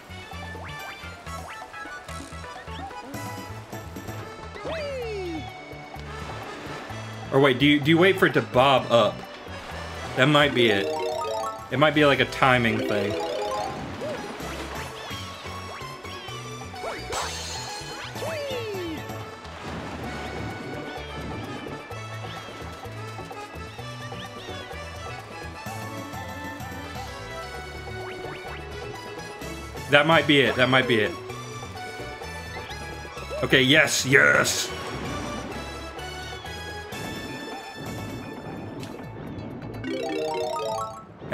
Or wait, do you do you wait for it to bob up? That might be it. It might be like a timing thing. That might be it. That might be it. Okay, yes, yes.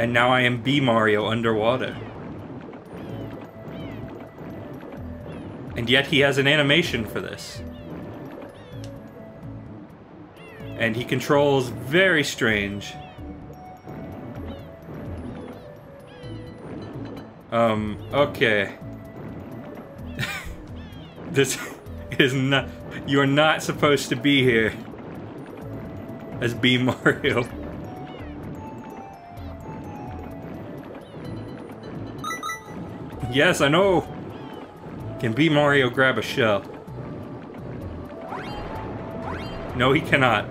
And now I am Bee Mario underwater. And yet he has an animation for this. And he controls very strange. Um, okay. this is not. You are not supposed to be here as Bee Mario. Yes, I know. Can Bee Mario grab a shell? No, he cannot.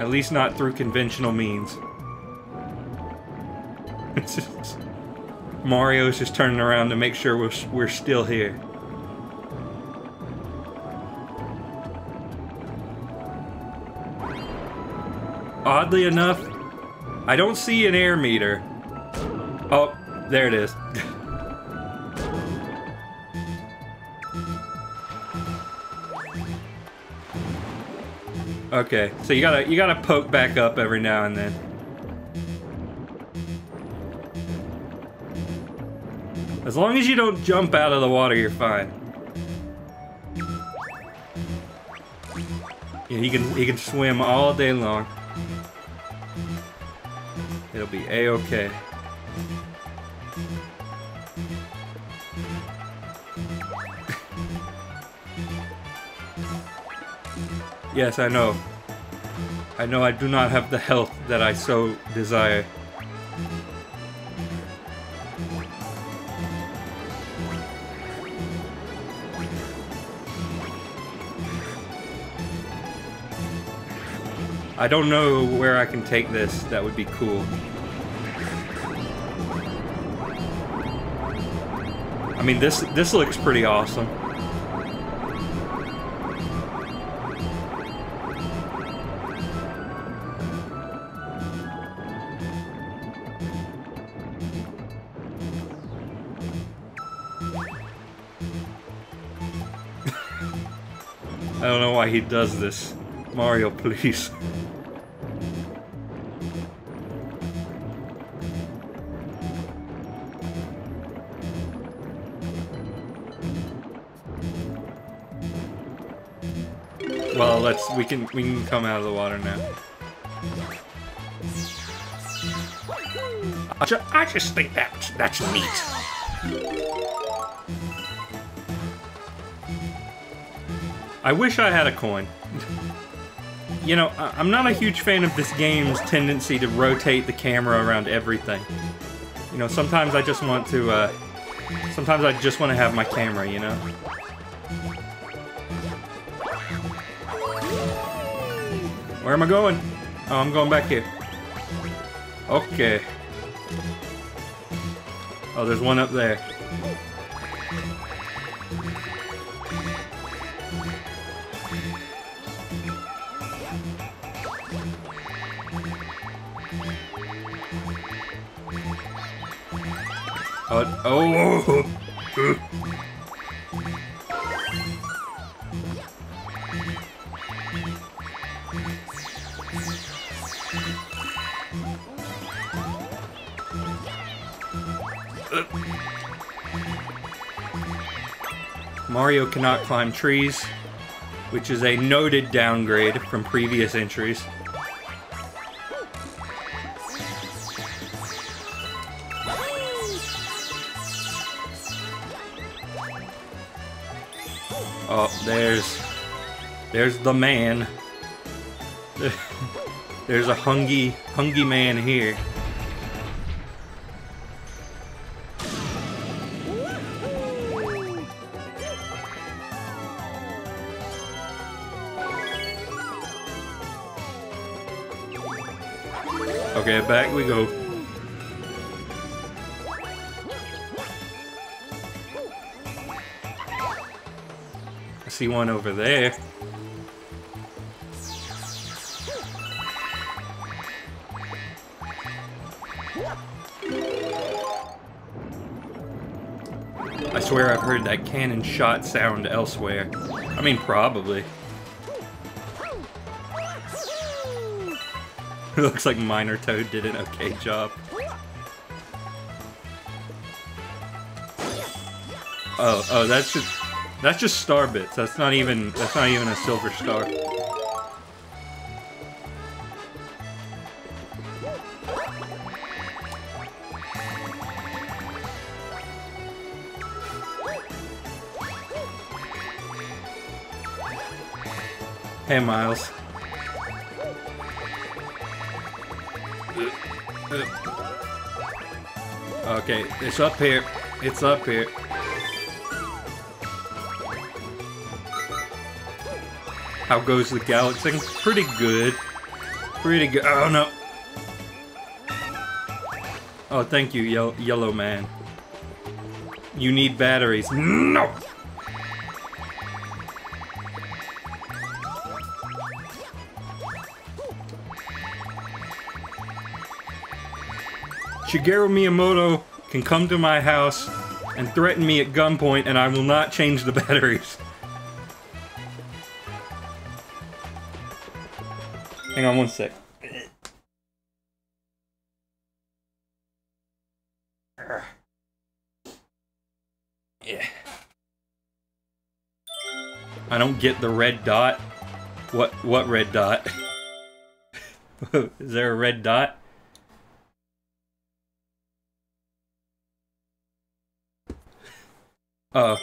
At least not through conventional means. Mario's just turning around to make sure we're, we're still here. Oddly enough, I don't see an air meter. There it is. Okay, so you gotta you gotta poke back up every now and then. As long as you don't jump out of the water, you're fine. Yeah, he can he can swim all day long. It'll be a-okay. Yes, I know. I know I do not have the health that I so desire. I don't know where I can take this. That would be cool. Mean, this this looks pretty awesome. I don't know why he does this. Mario, please. We can we can come out of the water now. I, I just think that's that's neat. I wish I had a coin. you know, I- I'm not a huge fan of this game's tendency to rotate the camera around everything. You know, sometimes I just want to, uh, sometimes I just want to have my camera, you know? Where am I going? Oh, I'm going back here. Okay. Oh, there's one up there. Oh, oh, oh. Mario cannot climb trees, which is a noted downgrade from previous entries. Oh, there's... There's the man. There's a hungy, hungy man here. Back we go. I see one over there. I swear I've heard that cannon shot sound elsewhere. I mean, probably. Looks like Miner Toad did an okay job. Oh, oh, that's just that's just star bits. That's not even that's not even a silver star. Hey, Miles. Okay, it's up here. It's up here. How goes the galaxy? Pretty good. Pretty good. Oh no. Oh, thank you, Ye Yellow Man. You need batteries. No! Shigeru Miyamoto can come to my house and threaten me at gunpoint and I will not change the batteries. Hang on one sec. Yeah. I don't get the red dot. What what red dot? Is there a red dot? Oh.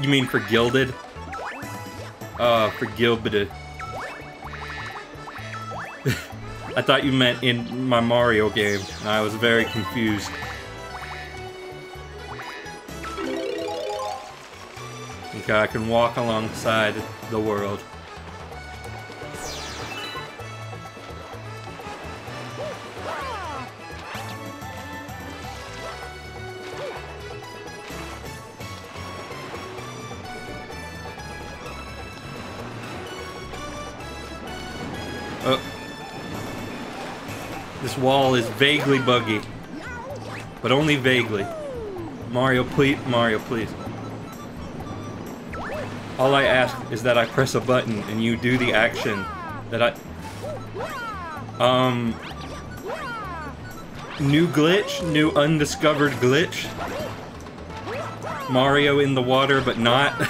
You mean for Guilded? Uh, for Guilded. I thought you meant in my Mario game, I was very confused. Okay, I can walk alongside the world. Is vaguely buggy. But only vaguely. Mario, please. Mario, please. All I ask is that I press a button and you do the action that I... Um... New glitch? New undiscovered glitch? Mario in the water, but not?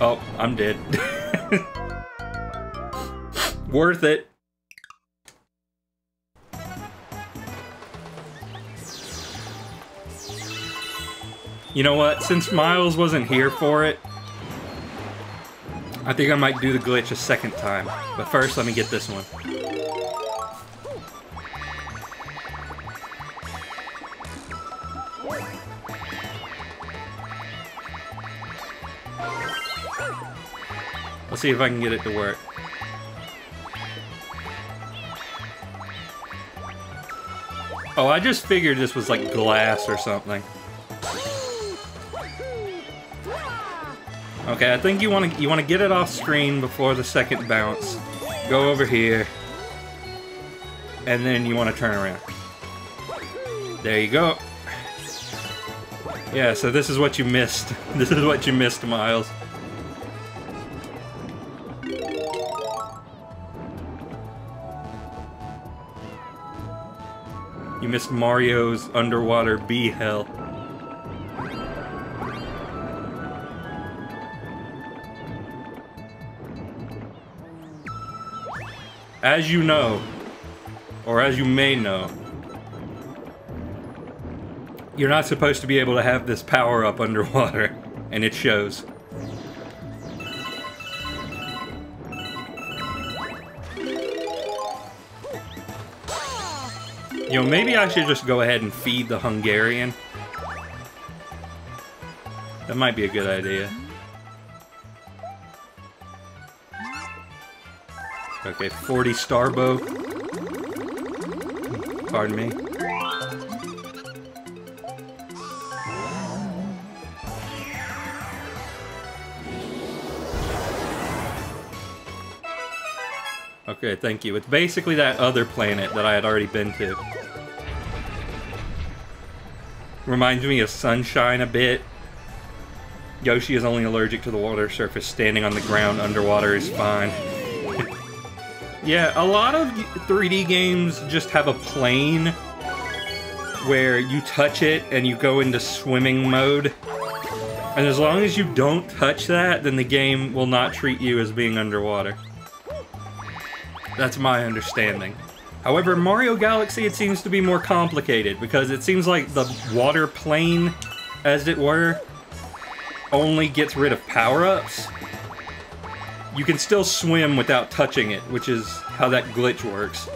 oh, I'm dead. Worth it. You know what? Since Miles wasn't here for it, I think I might do the glitch a second time. But first, let me get this one. Let's see if I can get it to work. Oh, I just figured this was like glass or something. Okay, I think you want to you want to get it off screen before the second bounce. Go over here, and then you want to turn around. There you go. Yeah, so this is what you missed. This is what you missed, Miles. Missed Mario's underwater bee hell. As you know, or as you may know, you're not supposed to be able to have this power up underwater, and it shows. You know, maybe I should just go ahead and feed the Hungarian. That might be a good idea. Okay, 40 Starbo. Pardon me. Okay, thank you. It's basically that other planet that I had already been to. Reminds me of Sunshine a bit. Yoshi is only allergic to the water surface. Standing on the ground underwater is fine. yeah, a lot of 3D games just have a plane where you touch it and you go into swimming mode. And as long as you don't touch that, then the game will not treat you as being underwater. That's my understanding. However, Mario Galaxy, it seems to be more complicated because it seems like the water plane, as it were, only gets rid of power-ups. You can still swim without touching it, which is how that glitch works.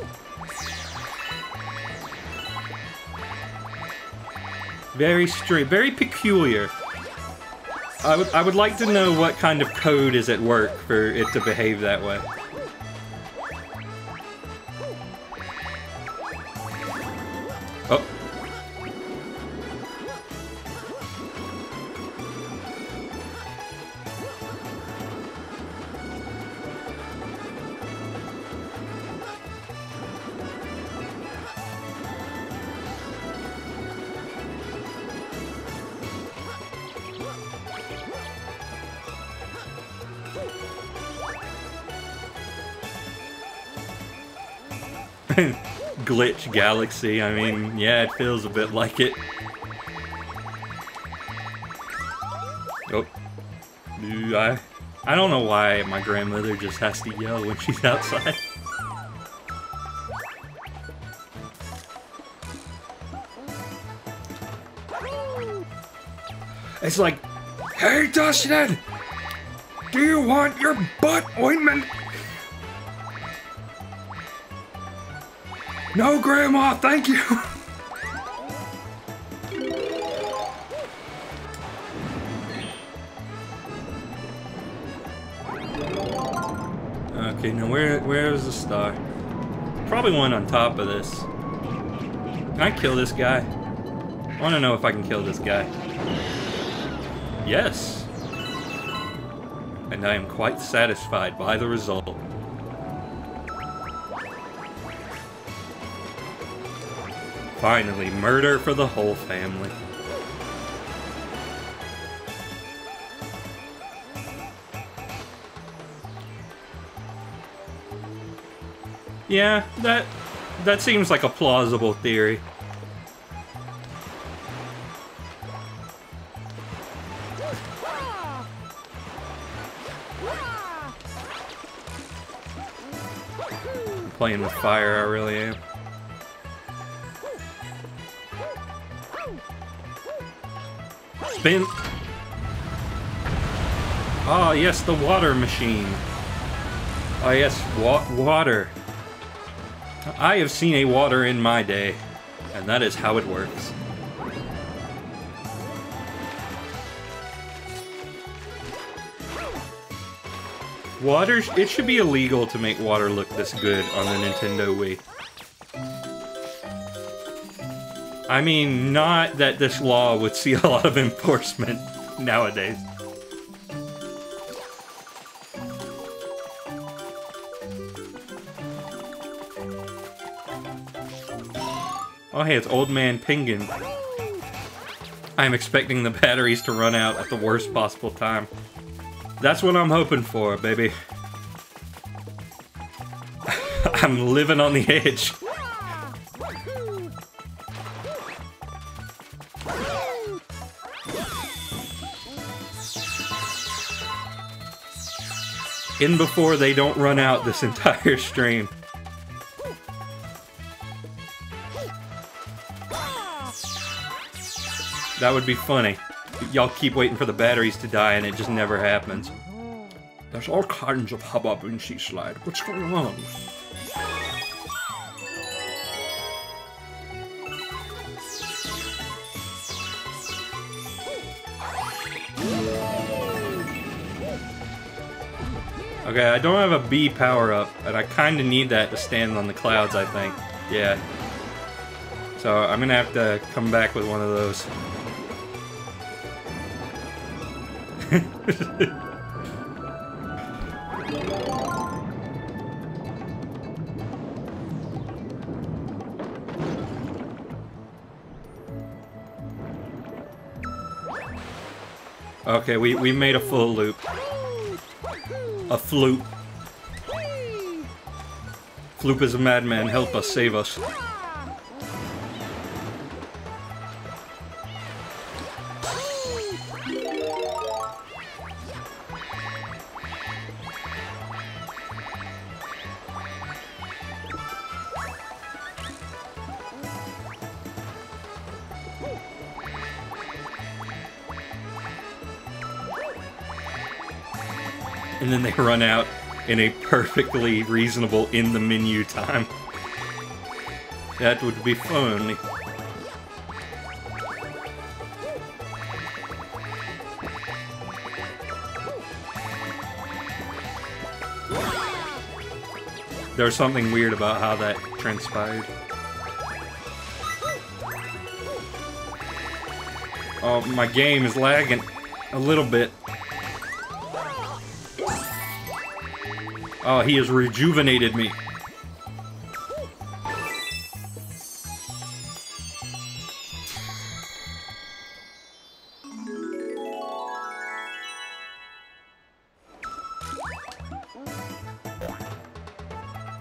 Very strange, very peculiar. I would, I would like to know what kind of code is at work for it to behave that way. Glitch Galaxy. I mean, yeah, it feels a bit like it. Oh. I, I don't know why my grandmother just has to yell when she's outside. It's like, hey Dustin, do you want your butt ointment? No, Grandma, thank you. okay, now where where is the star? Probably one on top of this. Can I kill this guy? I want to know if I can kill this guy. Yes. And I am quite satisfied by the result. Finally, murder for the whole family. Yeah, that that seems like a plausible theory. Playing with fire, I really am. Spin. Oh, yes, the water machine. Oh, yes, wa water. I have seen a water in my day, and that is how it works. Water, it should be illegal to make water look this good on the Nintendo Wii. I mean, not that this law would see a lot of enforcement nowadays. Oh hey, it's Old Man Penguin. I'm expecting the batteries to run out at the worst possible time. That's what I'm hoping for, baby. I'm living on the edge. In before they don't run out this entire stream. That would be funny. Y'all keep waiting for the batteries to die and it just never happens. There's all kinds of hubbub in Sea Slide. What's going on? Okay, I don't have a B power up, and I kind of need that to stand on the clouds, I think. Yeah. So I'm gonna have to come back with one of those. Okay, we, we made a full loop. A floop. Floop is a madman. Help us, save us. In a perfectly reasonable in the menu time. That would be fun. There's something weird about how that transpired. Oh, my game is lagging a little bit. Oh, he has rejuvenated me.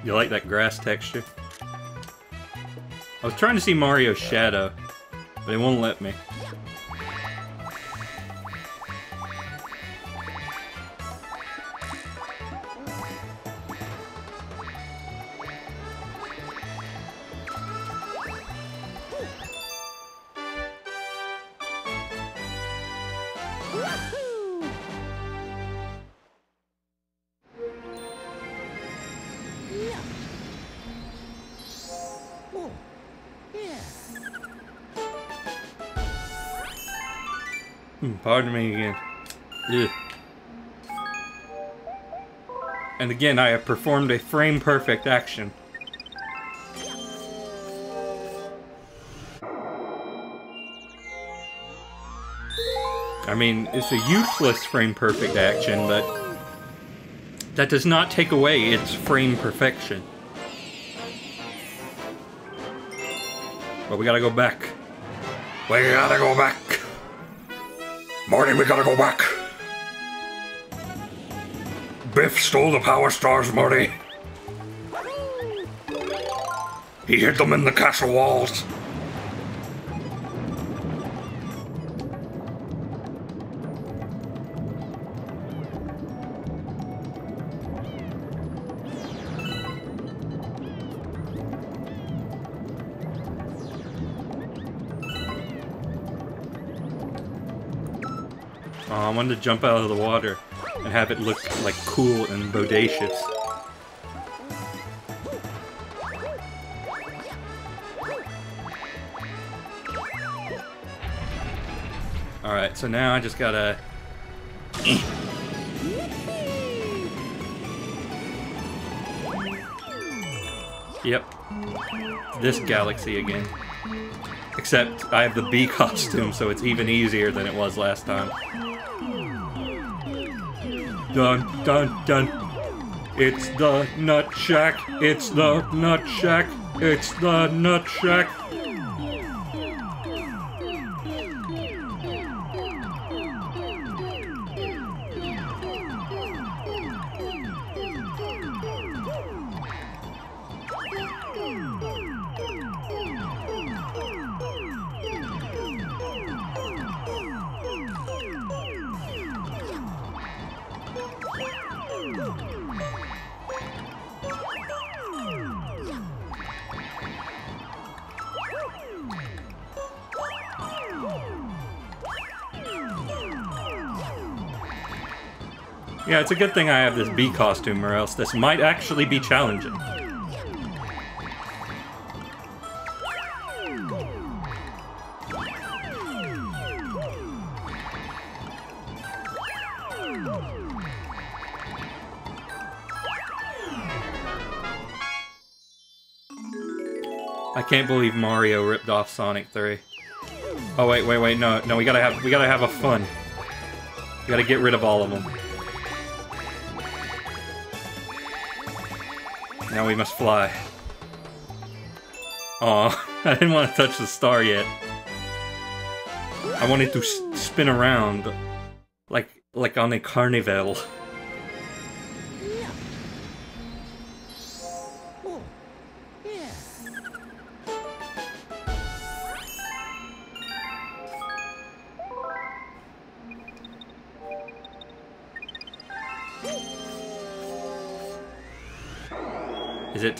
You like that grass texture? I was trying to see Mario's shadow, but it won't let me. And again, I have performed a frame perfect action. I mean, it's a useless frame perfect action, but that does not take away its frame perfection. But we gotta go back. We gotta go back. Marty, we gotta go back. Stole the Power Stars, Marty. He hid them in the castle walls. Oh, I wanted to jump out of the water and have it look like cool and bodacious. Alright, so now I just gotta... Yep. This galaxy again. Except I have the bee costume, so it's even easier than it was last time. Dun dun dun. It's the Nut Shack. It's the Nut Shack. It's the Nut Shack. It's a good thing I have this bee costume, or else this might actually be challenging. I can't believe Mario ripped off Sonic 3. Oh wait, wait, wait, no, no, we gotta have we gotta have a fun. We gotta get rid of all of them. Now we must fly. Aw, I didn't want to touch the star yet. I wanted to spin around, like like on a carnival.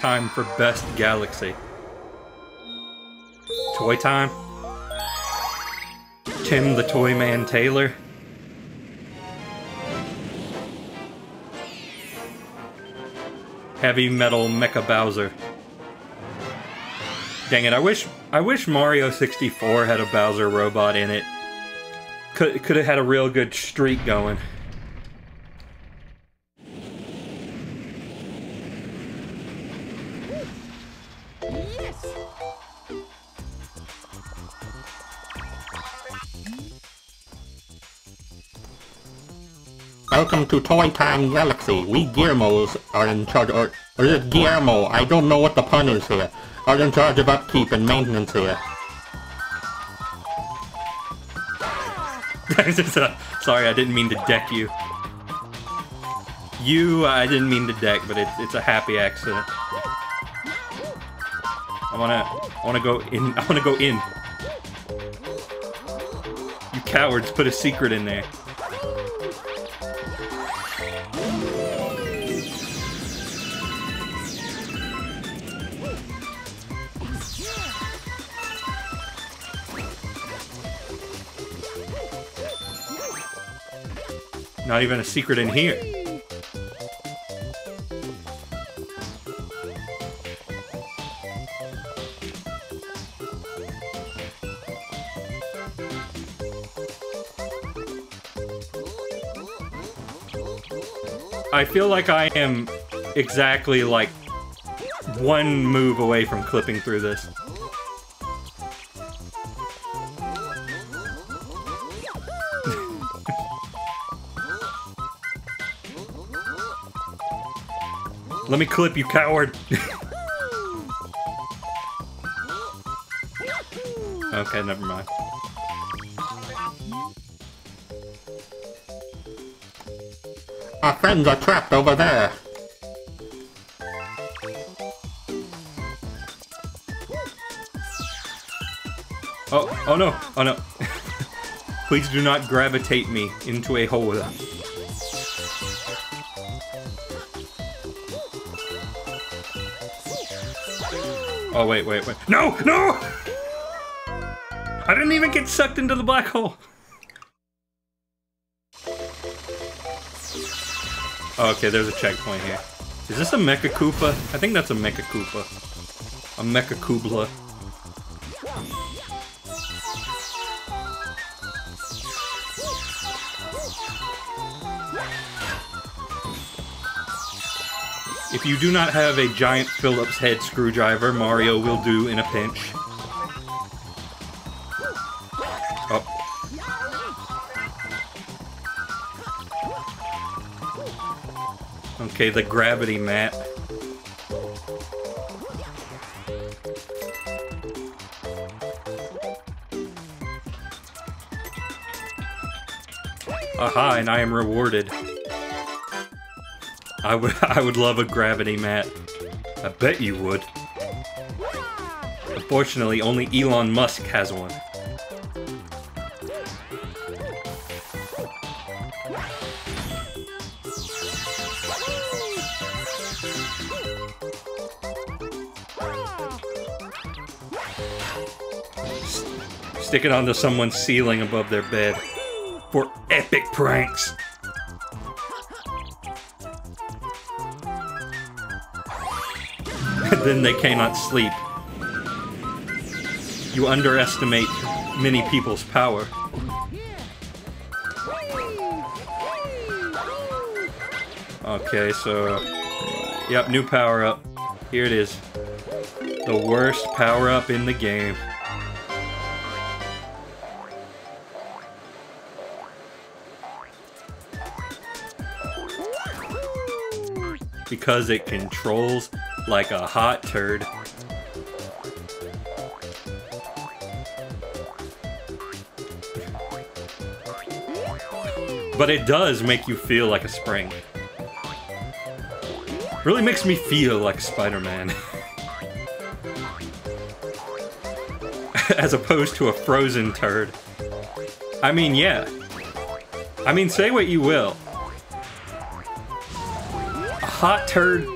Time for Best Galaxy? Toy time? Tim the Toy Man Taylor? Heavy Metal Mecha Bowser. Dang it, I wish I wish Mario 64 had a Bowser robot in it. Could could have had a real good streak going. Welcome to Toy Time Galaxy. We Gearmos are in charge, or, or is it Guillermo? I don't know what the pun is here. Are in charge of upkeep and maintenance here. Sorry, I didn't mean to deck you. You, I didn't mean to deck, but it's, it's a happy accident. I wanna, I wanna go in. I wanna go in. You cowards put a secret in there. Not even a secret in here. I feel like I am exactly like one move away from clipping through this. Let me clip you, coward. okay, never mind. Our friends are trapped over there. Oh, oh no, oh no. Please do not gravitate me into a hole. Oh, wait, wait, wait. No, no! I didn't even get sucked into the black hole. Oh, okay, there's a checkpoint here. Is this a Mecha Koopa? I think that's a Mecha Koopa. A Mecha Koobla. If you do not have a giant Phillips head screwdriver, Mario will do in a pinch. Oh. Okay, the gravity mat. Aha, and I am rewarded. I would I would love a gravity mat. I bet you would. Unfortunately, only Elon Musk has one. Stick it onto someone's ceiling above their bed for epic pranks. then they cannot sleep. You underestimate many people's power. Okay, so... Yep, new power-up. Here it is. The worst power-up in the game. Because it controls like a hot turd. But it does make you feel like a spring. Really makes me feel like Spider-Man. As opposed to a frozen turd. I mean, yeah. I mean, say what you will. A hot turd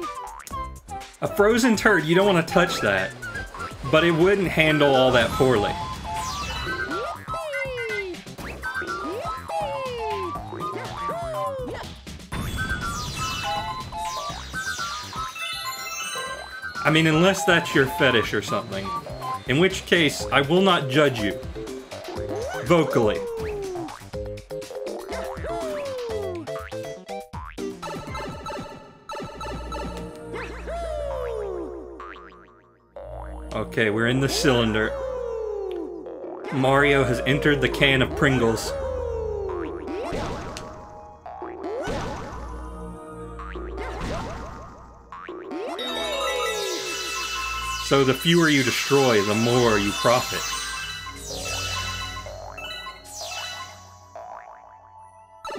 a frozen turd, you don't want to touch that. But it wouldn't handle all that poorly. I mean, unless that's your fetish or something. In which case, I will not judge you. Vocally. Okay, we're in the cylinder. Mario has entered the can of Pringles. So the fewer you destroy, the more you profit.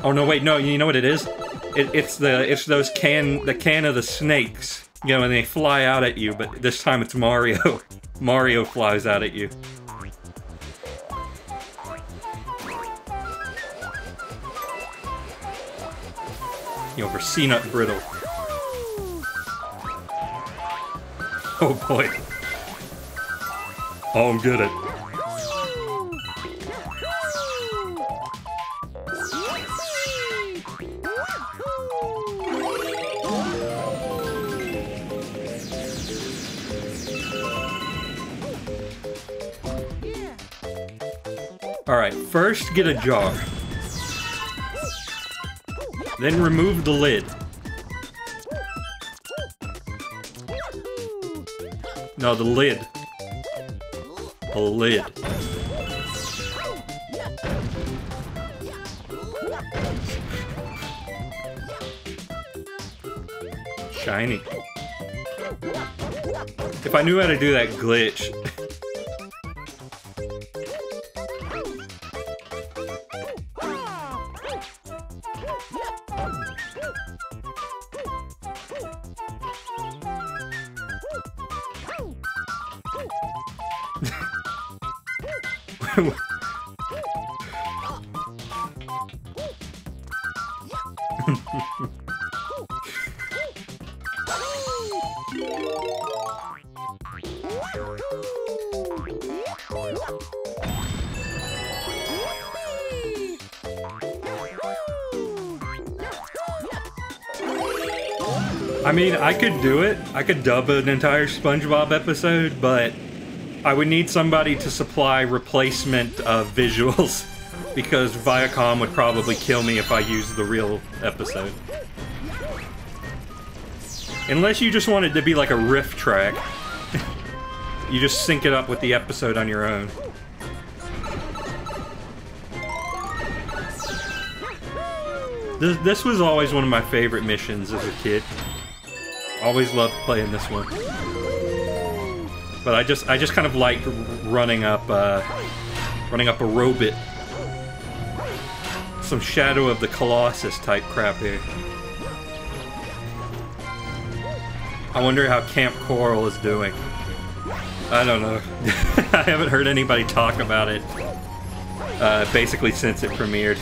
Oh no, wait, no, you know what it is? It, it's the it's those can the can of the snakes. You know, and they fly out at you, but this time it's Mario. Mario flies out at you. You over Nut Brittle. Oh boy. Oh, I'm good at. Alright, first get a jar. Then remove the lid. No, the lid. A lid. Shiny. If I knew how to do that glitch, could do it. I could dub an entire SpongeBob episode, but I would need somebody to supply replacement uh, visuals because Viacom would probably kill me if I used the real episode. Unless you just want it to be like a riff track. you just sync it up with the episode on your own. This, this was always one of my favorite missions as a kid. Always loved playing this one. But I just I just kind of liked running up uh, running up a robot. Some Shadow of the Colossus type crap here. I wonder how Kamp Koral is doing. I don't know. I haven't heard anybody talk about it uh, basically since it premiered.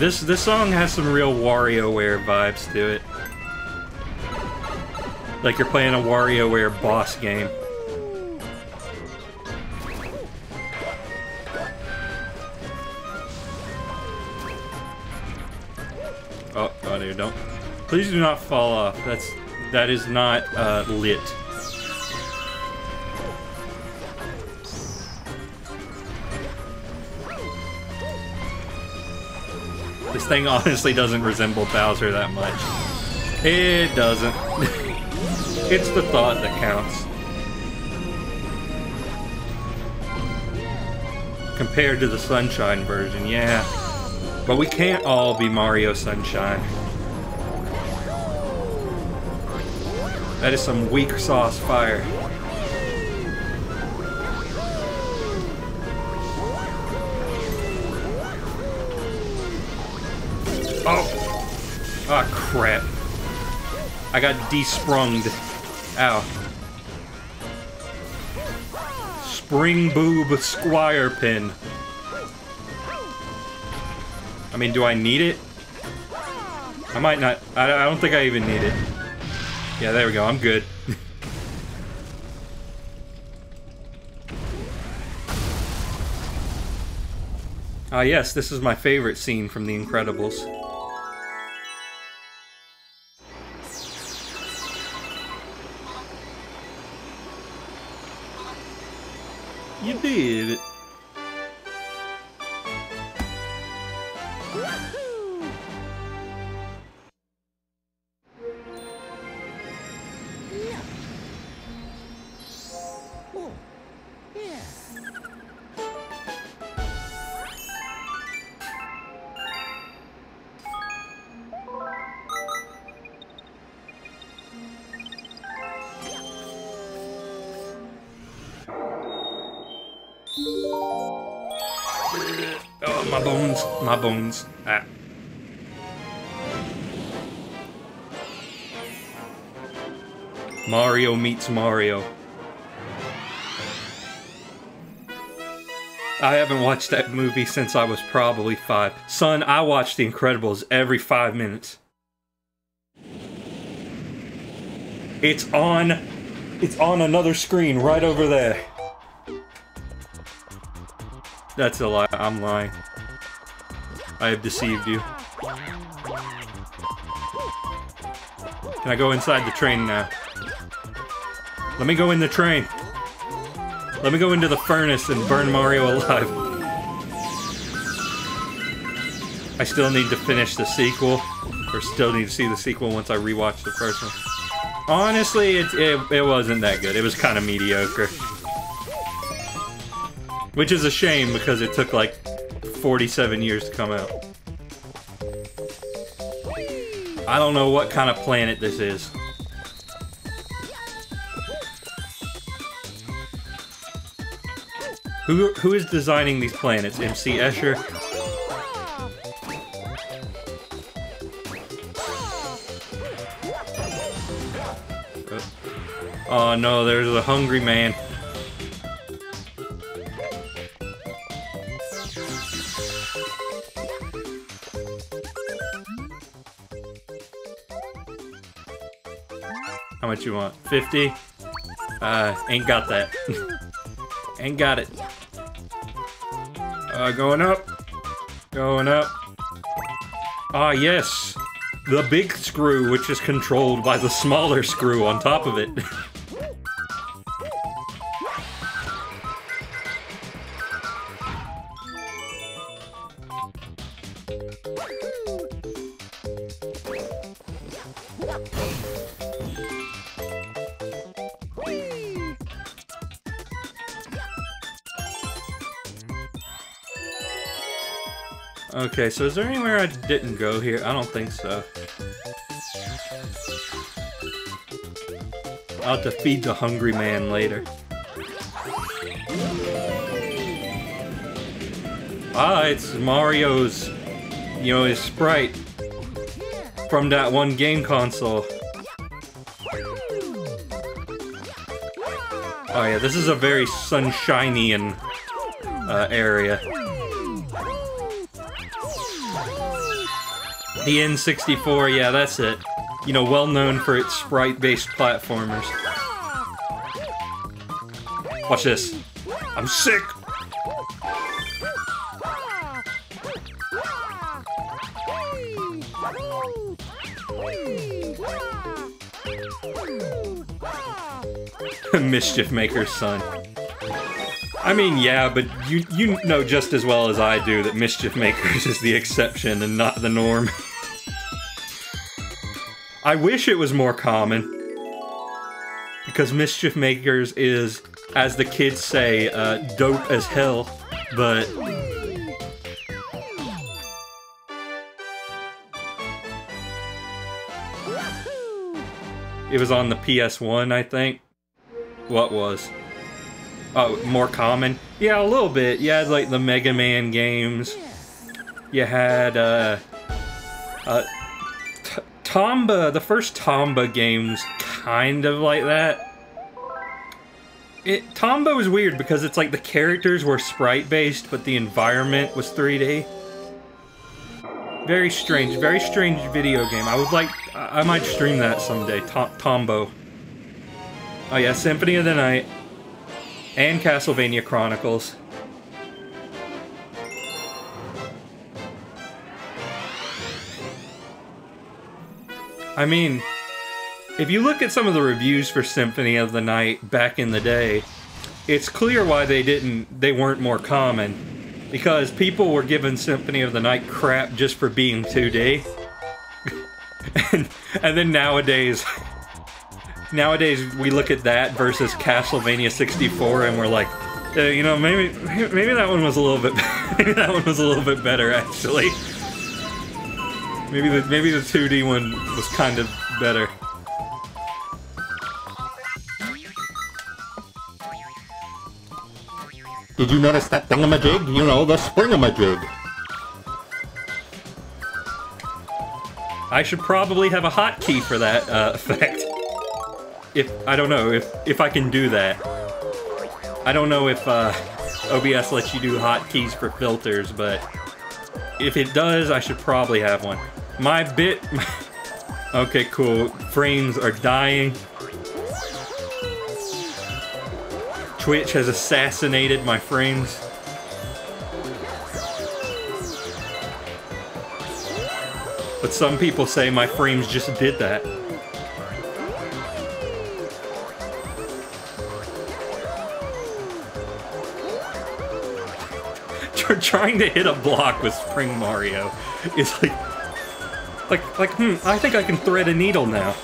This this song has some real WarioWare vibes to it. Like you're playing a WarioWare boss game. Oh, oh dude, don't. Please do not fall off. That's that is not uh, lit. Thing honestly doesn't resemble Bowser that much. It doesn't. it's the thought that counts. Compared to the Sunshine version, yeah. But we can't all be Mario Sunshine. That is some weak sauce fire. I got desprunged. Ow. Spring boob squire pin. I mean, do I need it? I might not. I, I don't think I even need it. Yeah, there we go. I'm good. Ah, yes, this is my favorite scene from The Incredibles. Yeah. My bones. My bones. Ah. Mario meets Mario. I haven't watched that movie since I was probably five. Son, I watch The Incredibles every five minutes. It's on... It's on another screen right over there. That's a lie. I'm lying. I have deceived you. Can I go inside the train now? Let me go in the train. Let me go into the furnace and burn Mario alive. I still need to finish the sequel, or still need to see the sequel once I rewatch the first one. Honestly, it, it, it wasn't that good. It was kind of mediocre. Which is a shame because it took like 47 years to come out. I don't know what kind of planet this is. Who, who is designing these planets? MC Escher? Uh, oh no, there's a hungry man. Much you want? 50? Uh, ain't got that. ain't got it. Uh, going up. Going up. Ah, yes. The big screw, which is controlled by the smaller screw on top of it. Okay, so is there anywhere I didn't go here? I don't think so. I'll have to feed the hungry man later. Ah, it's Mario's, you know, his sprite from that one game console. Oh yeah, this is a very sunshiny and uh, area. The N64, yeah, that's it. You know, well known for its sprite-based platformers. Watch this. I'm sick! Mischief Maker's son. I mean, yeah, but you you know just as well as I do that Mischief Makers is the exception and not the norm. I wish it was more common. Because Mischief Makers is, as the kids say, uh, dope as hell, but... It was on the PS1, I think. What was? Oh, more common? Yeah, a little bit. You had, like, the Mega Man games. You had, uh... uh Tomba, the first Tomba games, kind of like that. It Tomba was weird because it's like the characters were sprite based, but the environment was 3D. Very strange, very strange video game. I would like, I might stream that someday. Tom Tombo. Oh yeah, Symphony of the Night and Castlevania Chronicles. I mean, if you look at some of the reviews for Symphony of the Night back in the day, it's clear why they didn't they weren't more common. Because people were giving Symphony of the Night crap just for being 2D. and, and then nowadays nowadays we look at that versus Castlevania 64 and we're like, uh, you know, maybe maybe that one was a little bit maybe that one was a little bit better actually. Maybe the maybe the 2D one was kind of better. Did you notice that thingamajig? You know, the springamajig. I should probably have a hotkey for that uh, effect. if I don't know if if I can do that. I don't know if uh, OBS lets you do hotkeys for filters, but if it does, I should probably have one. My bit. okay, cool. Frames are dying. Twitch has assassinated my frames. But some people say my frames just did that. Trying to hit a block with Spring Mario is like, like, like, hmm, I think I can thread a needle now.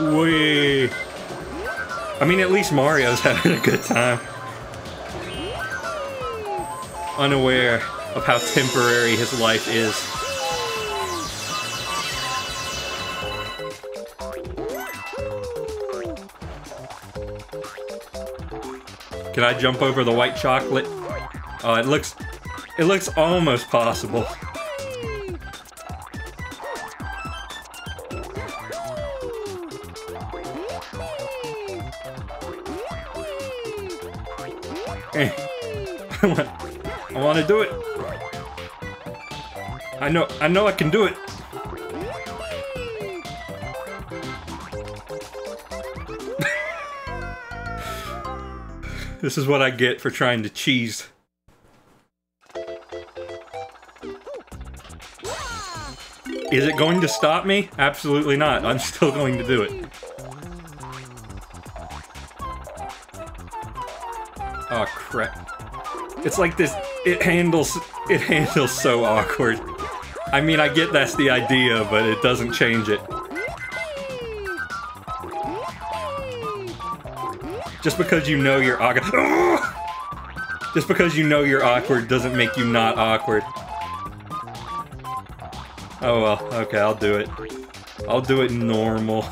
Wee. I mean, at least Mario's having a good time. Unaware of how temporary his life is. Can I jump over the white chocolate? Oh, it looks... It looks almost possible. Eh. I want to do it. I know, I know I can do it. this is what I get for trying to cheese. Is it going to stop me? Absolutely not. I'm still going to do it. Oh crap. It's like this it handles it handles so awkward. I mean I get that's the idea, but it doesn't change it. Just because you know you're awkward Just because you know you're awkward doesn't make you not awkward. Oh well, okay, I'll do it. I'll do it normal.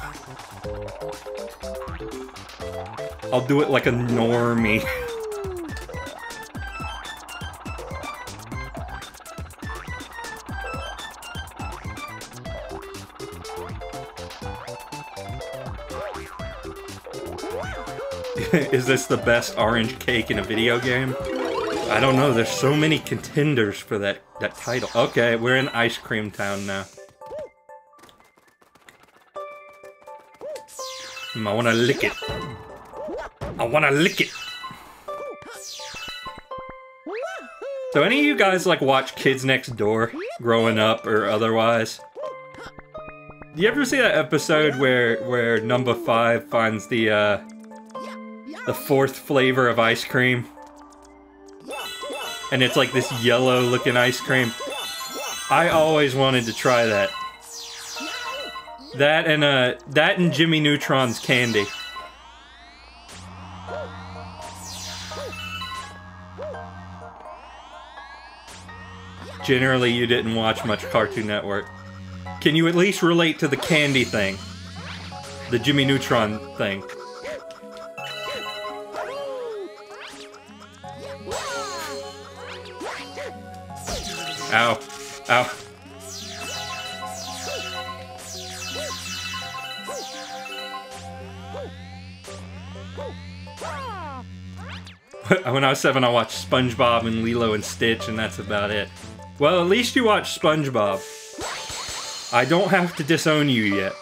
I'll do it like a normie. Is this the best orange cake in a video game? I don't know, there's so many contenders for that, that title. Okay, we're in Ice Cream Town now. Hmm, I wanna lick it. I wanna lick it. So any of you guys like watch Kids Next Door growing up or otherwise? Do you ever see that episode where where number five finds the uh the fourth flavor of ice cream. And it's like this yellow looking ice cream. I always wanted to try that. That and uh that and Jimmy Neutron's candy. Generally, you didn't watch much Cartoon Network. Can you at least relate to the candy thing? The Jimmy Neutron thing. Ow. Ow. when I was seven, I watched SpongeBob and Lilo and Stitch, and that's about it. Well, at least you watched SpongeBob. I don't have to disown you yet.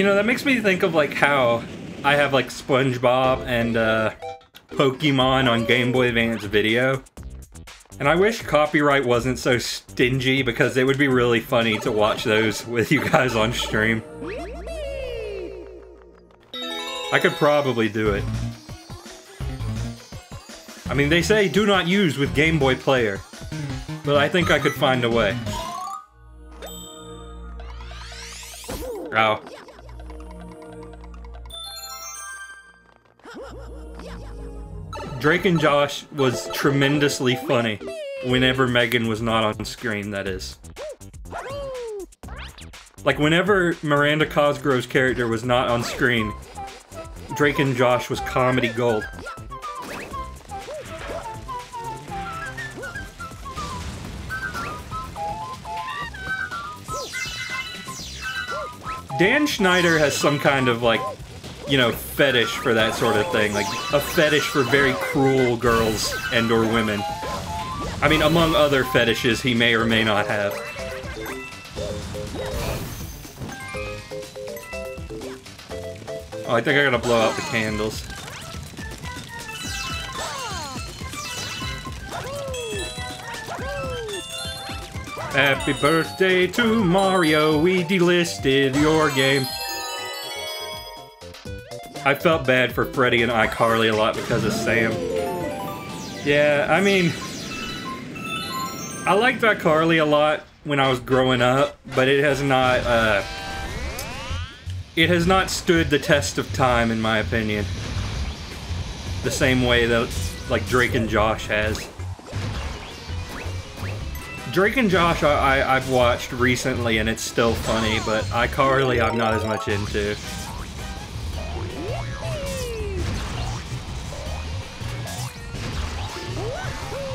You know, that makes me think of like how I have like SpongeBob and uh, Pokemon on Game Boy Advance video. And I wish copyright wasn't so stingy because it would be really funny to watch those with you guys on stream. I could probably do it. I mean, they say do not use with Game Boy Player, but I think I could find a way. Ow. Drake and Josh was tremendously funny whenever Megan was not on screen, that is. Like, whenever Miranda Cosgrove's character was not on screen, Drake and Josh was comedy gold. Dan Schneider has some kind of, like, you know, fetish for that sort of thing. Like, a fetish for very cruel girls and or women. I mean, among other fetishes he may or may not have. Oh, I think I gotta blow out the candles. Happy birthday to Mario, we delisted your game. I felt bad for Freddie and iCarly a lot because of Sam. Yeah, I mean, I liked iCarly a lot when I was growing up, but it has not, uh, it has not stood the test of time, in my opinion. The same way that, like, Drake and Josh has. Drake and Josh, I, I, I've watched recently, and it's still funny, but iCarly, I'm not as much into.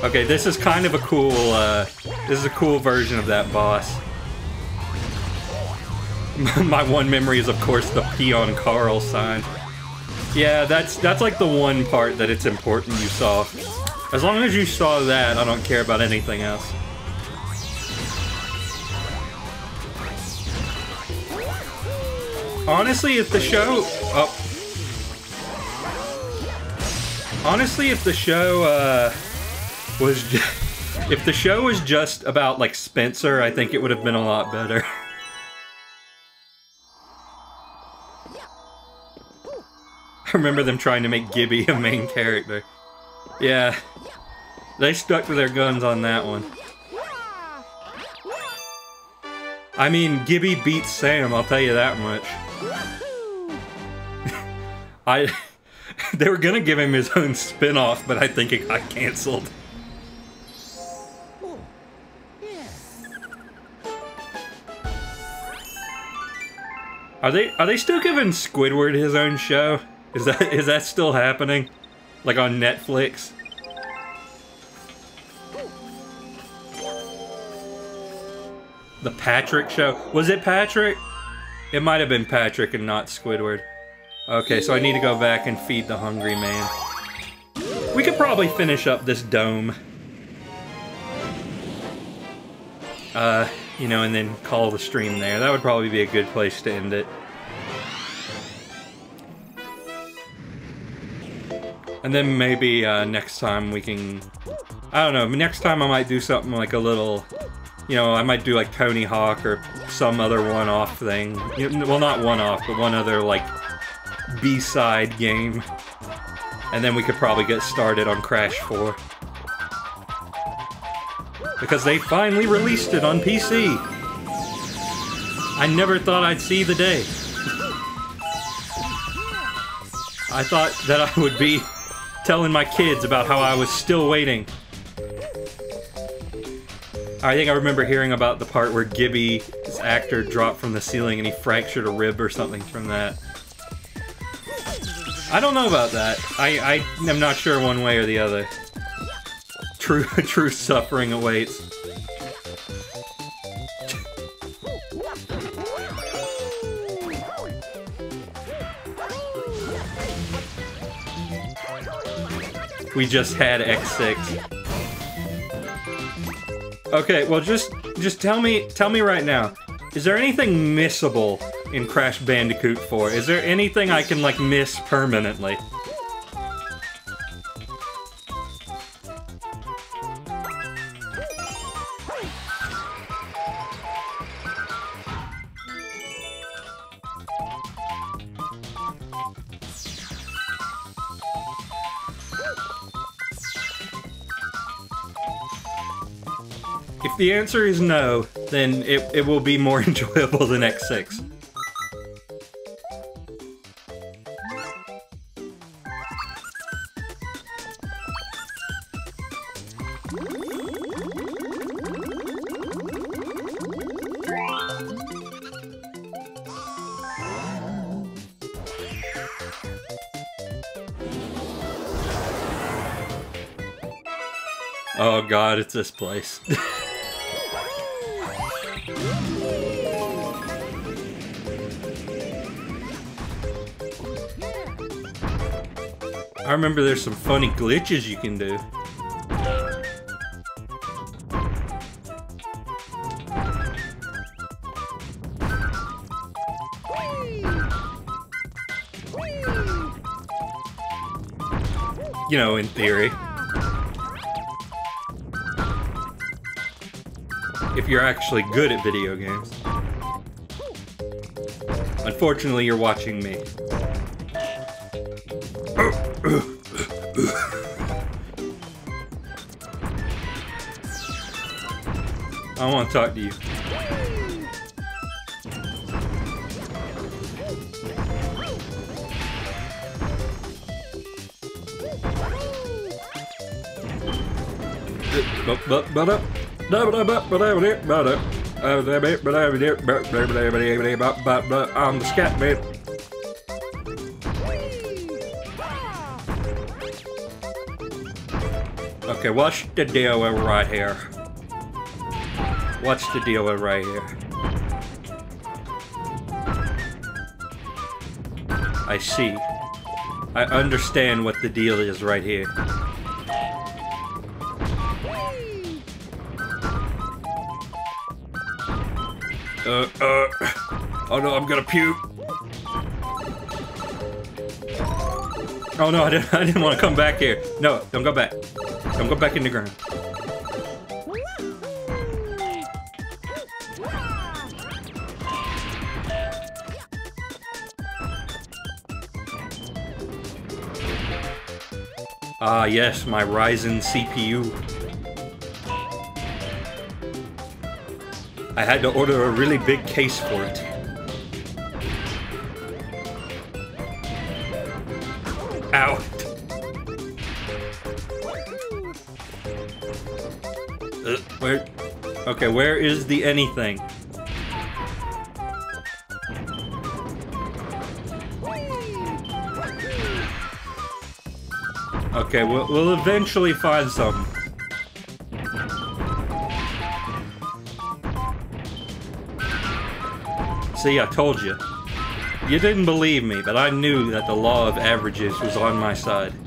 Okay, this is kind of a cool, uh, this is a cool version of that boss. My one memory is, of course, the Peon Carl sign. Yeah, that's that's like the one part that it's important you saw. As long as you saw that, I don't care about anything else. Honestly, if the show... Oh. Honestly, if the show, uh, was just... If the show was just about, like, Spencer, I think it would have been a lot better. I remember them trying to make Gibby a main character. Yeah. They stuck to their guns on that one. I mean, Gibby beats Sam, I'll tell you that much. I... they were gonna give him his own spin-off, but I think it got cancelled. Are they are they still giving Squidward his own show? Is that is that still happening? Like on Netflix? The Patrick show. Was it Patrick? It might have been Patrick and not Squidward. Okay, so I need to go back and feed the hungry man. We could probably finish up this dome. Uh, you know, and then call the stream there. That would probably be a good place to end it. And then maybe uh, next time we can... I don't know, next time I might do something like a little... You know, I might do like Tony Hawk or some other one-off thing. Well, not one-off, but one other like B-side game. And then we could probably get started on Crash 4. Because they finally released it on PC. I never thought I'd see the day. I thought that I would be telling my kids about how I was still waiting. I think I remember hearing about the part where Gibby, this actor, dropped from the ceiling and he fractured a rib or something from that. I don't know about that. I, I am not sure one way or the other. True, true suffering awaits. We just had X6. Okay, well just just tell me tell me right now. Is there anything missable in Crash Bandicoot 4? Is there anything I can like miss permanently? if the answer is no, then it, it will be more enjoyable than X6. Oh god, it's this place. I remember there's some funny glitches you can do. You know, in theory. If you're actually good at video games. Unfortunately, you're watching me. I want to talk to you. On the scat bit. Okay, what's the deal with right here? What's the deal with right here? I see. I understand what the deal is right here. Uh, uh. Oh no, I'm gonna puke. Oh no, I didn't, I didn't want to come back here. No, don't go back. Don't go back in the ground. Ah, yes, my Ryzen CPU. I had to order a really big case for it. Okay, where is the anything? Okay, we'll, we'll eventually find some. See, I told you. You didn't believe me, but I knew that the law of averages was on my side.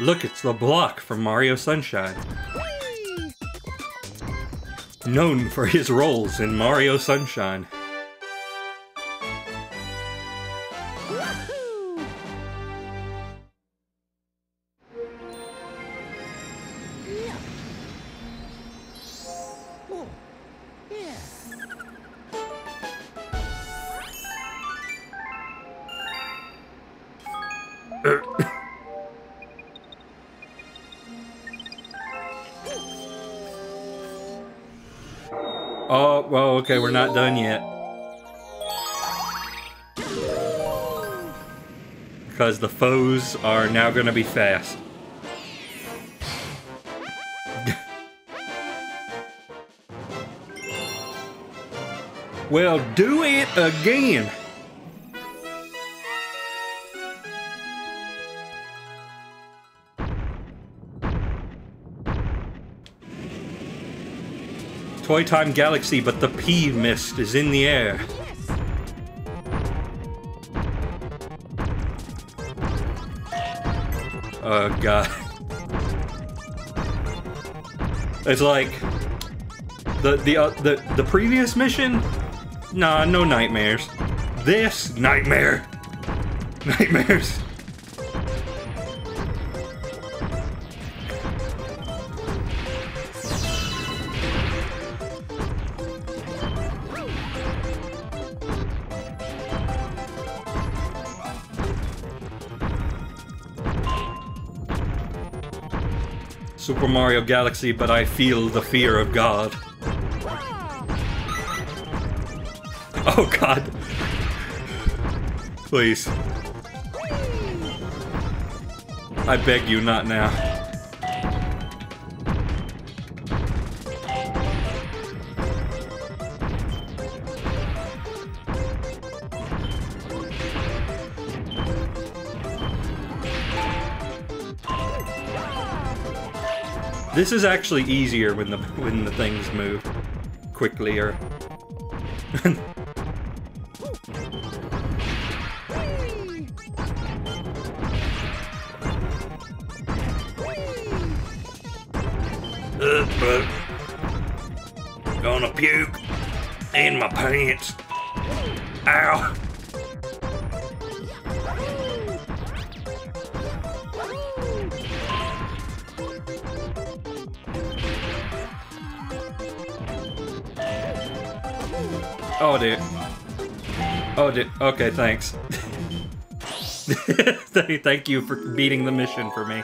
Look, it's the block from Mario Sunshine. Known for his roles in Mario Sunshine. We're not done yet. Because the foes are now gonna be fast. well, do it again! Toy Time Galaxy, but the P mist is in the air. Oh god. It's like the the uh, the the previous mission. Nah, no nightmares. This nightmare. Nightmares. Mario Galaxy, but I feel the fear of God. Oh god. Please. I beg you, not now. This is actually easier when the when the things move quickly or gonna puke in my pants. Dear. Oh dear. Okay, thanks. Thank you for beating the mission for me.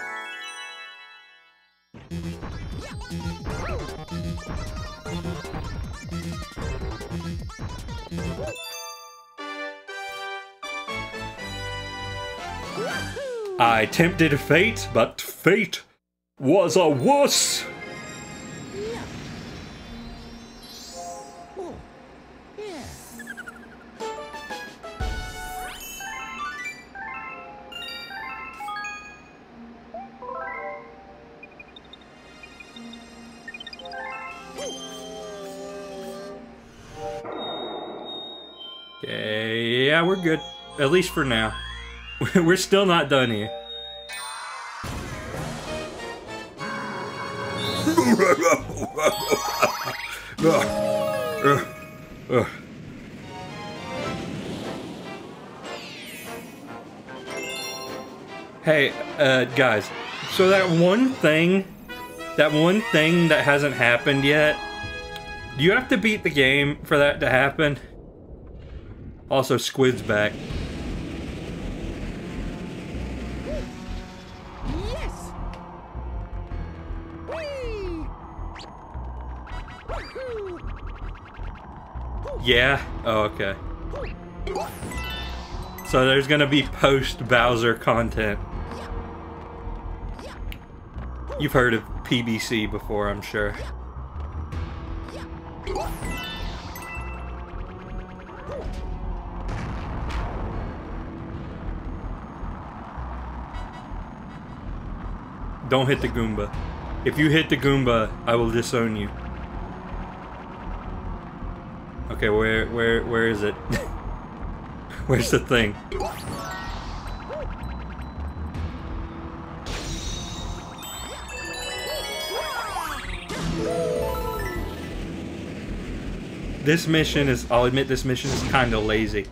I tempted fate, but fate was a wuss. We're good. At least for now. We're still not done here. Hey, uh, guys. So that one thing, that one thing that hasn't happened yet, do you have to beat the game for that to happen? Also, Squid's back. Yes. Yeah? Oh, okay. So there's gonna be post Bowser content. You've heard of PBC before, I'm sure. Don't hit the Goomba. If you hit the Goomba, I will disown you. Okay, where where where is it? Where's the thing? This mission is I'll admit this mission is kind of lazy.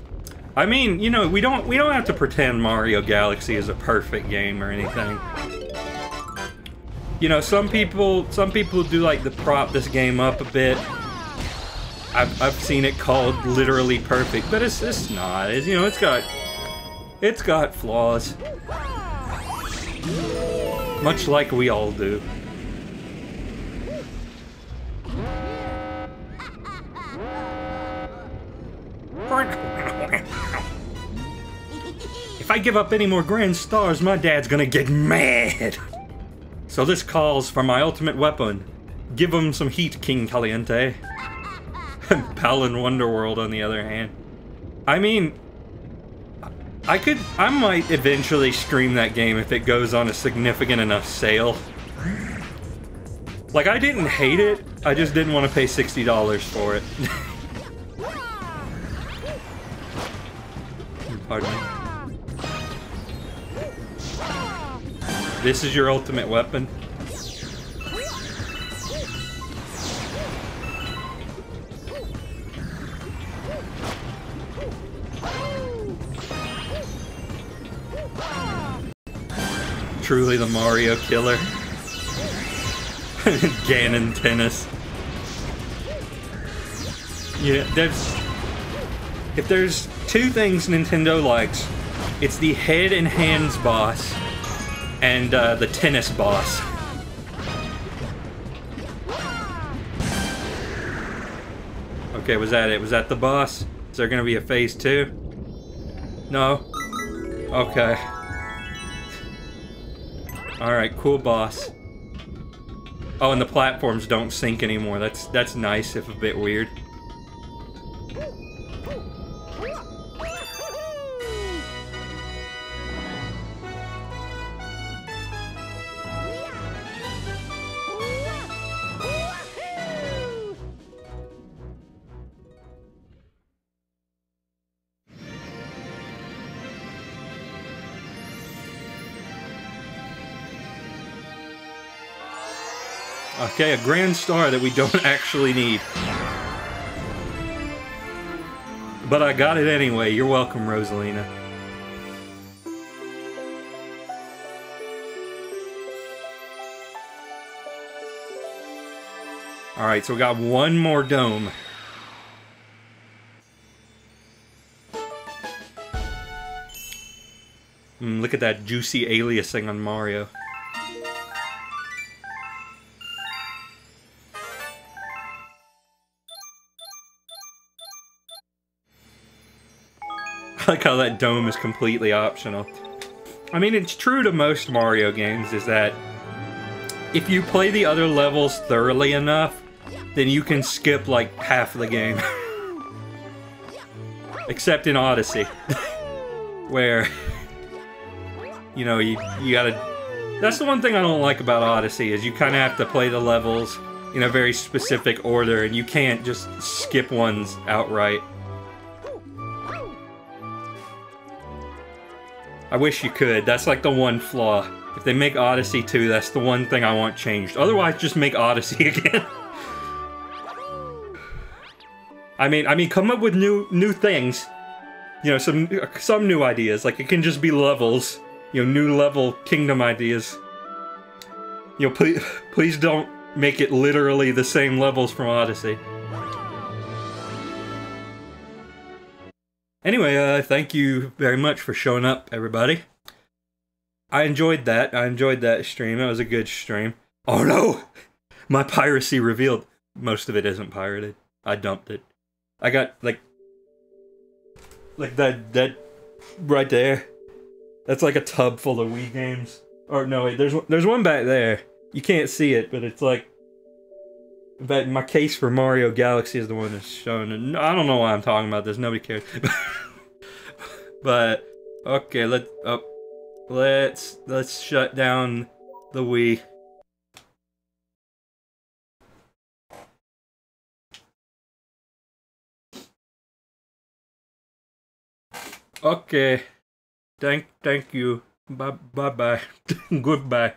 I mean, you know, we don't we don't have to pretend Mario Galaxy is a perfect game or anything. You know, some people some people do like to prop this game up a bit. I've, I've seen it called literally perfect, but it's it's not. It's, you know, it's got it's got flaws, much like we all do. If I give up any more grand stars, my dad's gonna get mad. So this calls for my ultimate weapon. Give him some heat, King Kaliente. Balan Wonderworld, on the other hand. I mean, I could, I might eventually stream that game if it goes on a significant enough sale. Like, I didn't hate it, I just didn't want to pay $60 for it. Pardon me. This is your ultimate weapon? Truly the Mario killer. Ganon tennis. Yeah, there's... If there's two things Nintendo likes, it's the head and hands boss and uh, the tennis boss. Okay, was that it? Was that the boss? Is there gonna be a phase two? No? Okay. Alright, cool boss. Oh, and the platforms don't sink anymore. That's that's nice, if a bit weird. Okay, a grand star that we don't actually need. But I got it anyway. You're welcome, Rosalina. Alright, so we got one more dome. Mm, look at that juicy aliasing on Mario. like how that dome is completely optional. I mean, it's true to most Mario games is that if you play the other levels thoroughly enough, then you can skip like half the game. Except in Odyssey, where you know you you gotta. That's the one thing I don't like about Odyssey is you kind of have to play the levels in a very specific order, and you can't just skip ones outright. I wish you could. That's like the one flaw. If they make Odyssey 2, that's the one thing I want changed. Otherwise, just make Odyssey again. I mean, I mean, come up with new new things. You know, some some new ideas. Like it can just be levels. You know, new level kingdom ideas. You know, please please don't make it literally the same levels from Odyssey. Anyway, uh, thank you very much for showing up, everybody. I enjoyed that. I enjoyed that stream. It was a good stream. Oh no! My piracy revealed. Most of it isn't pirated. I dumped it. I got like like that that right there. That's like a tub full of Wii games. Or no, wait, there's there's one back there. You can't see it, but it's like but my case for Mario Galaxy is the one that's shown. And I don't know why I'm talking about this. Nobody cares. but okay, let up. Oh, let's let's shut down the Wii. Okay. Thank thank you. Bye bye bye. Goodbye.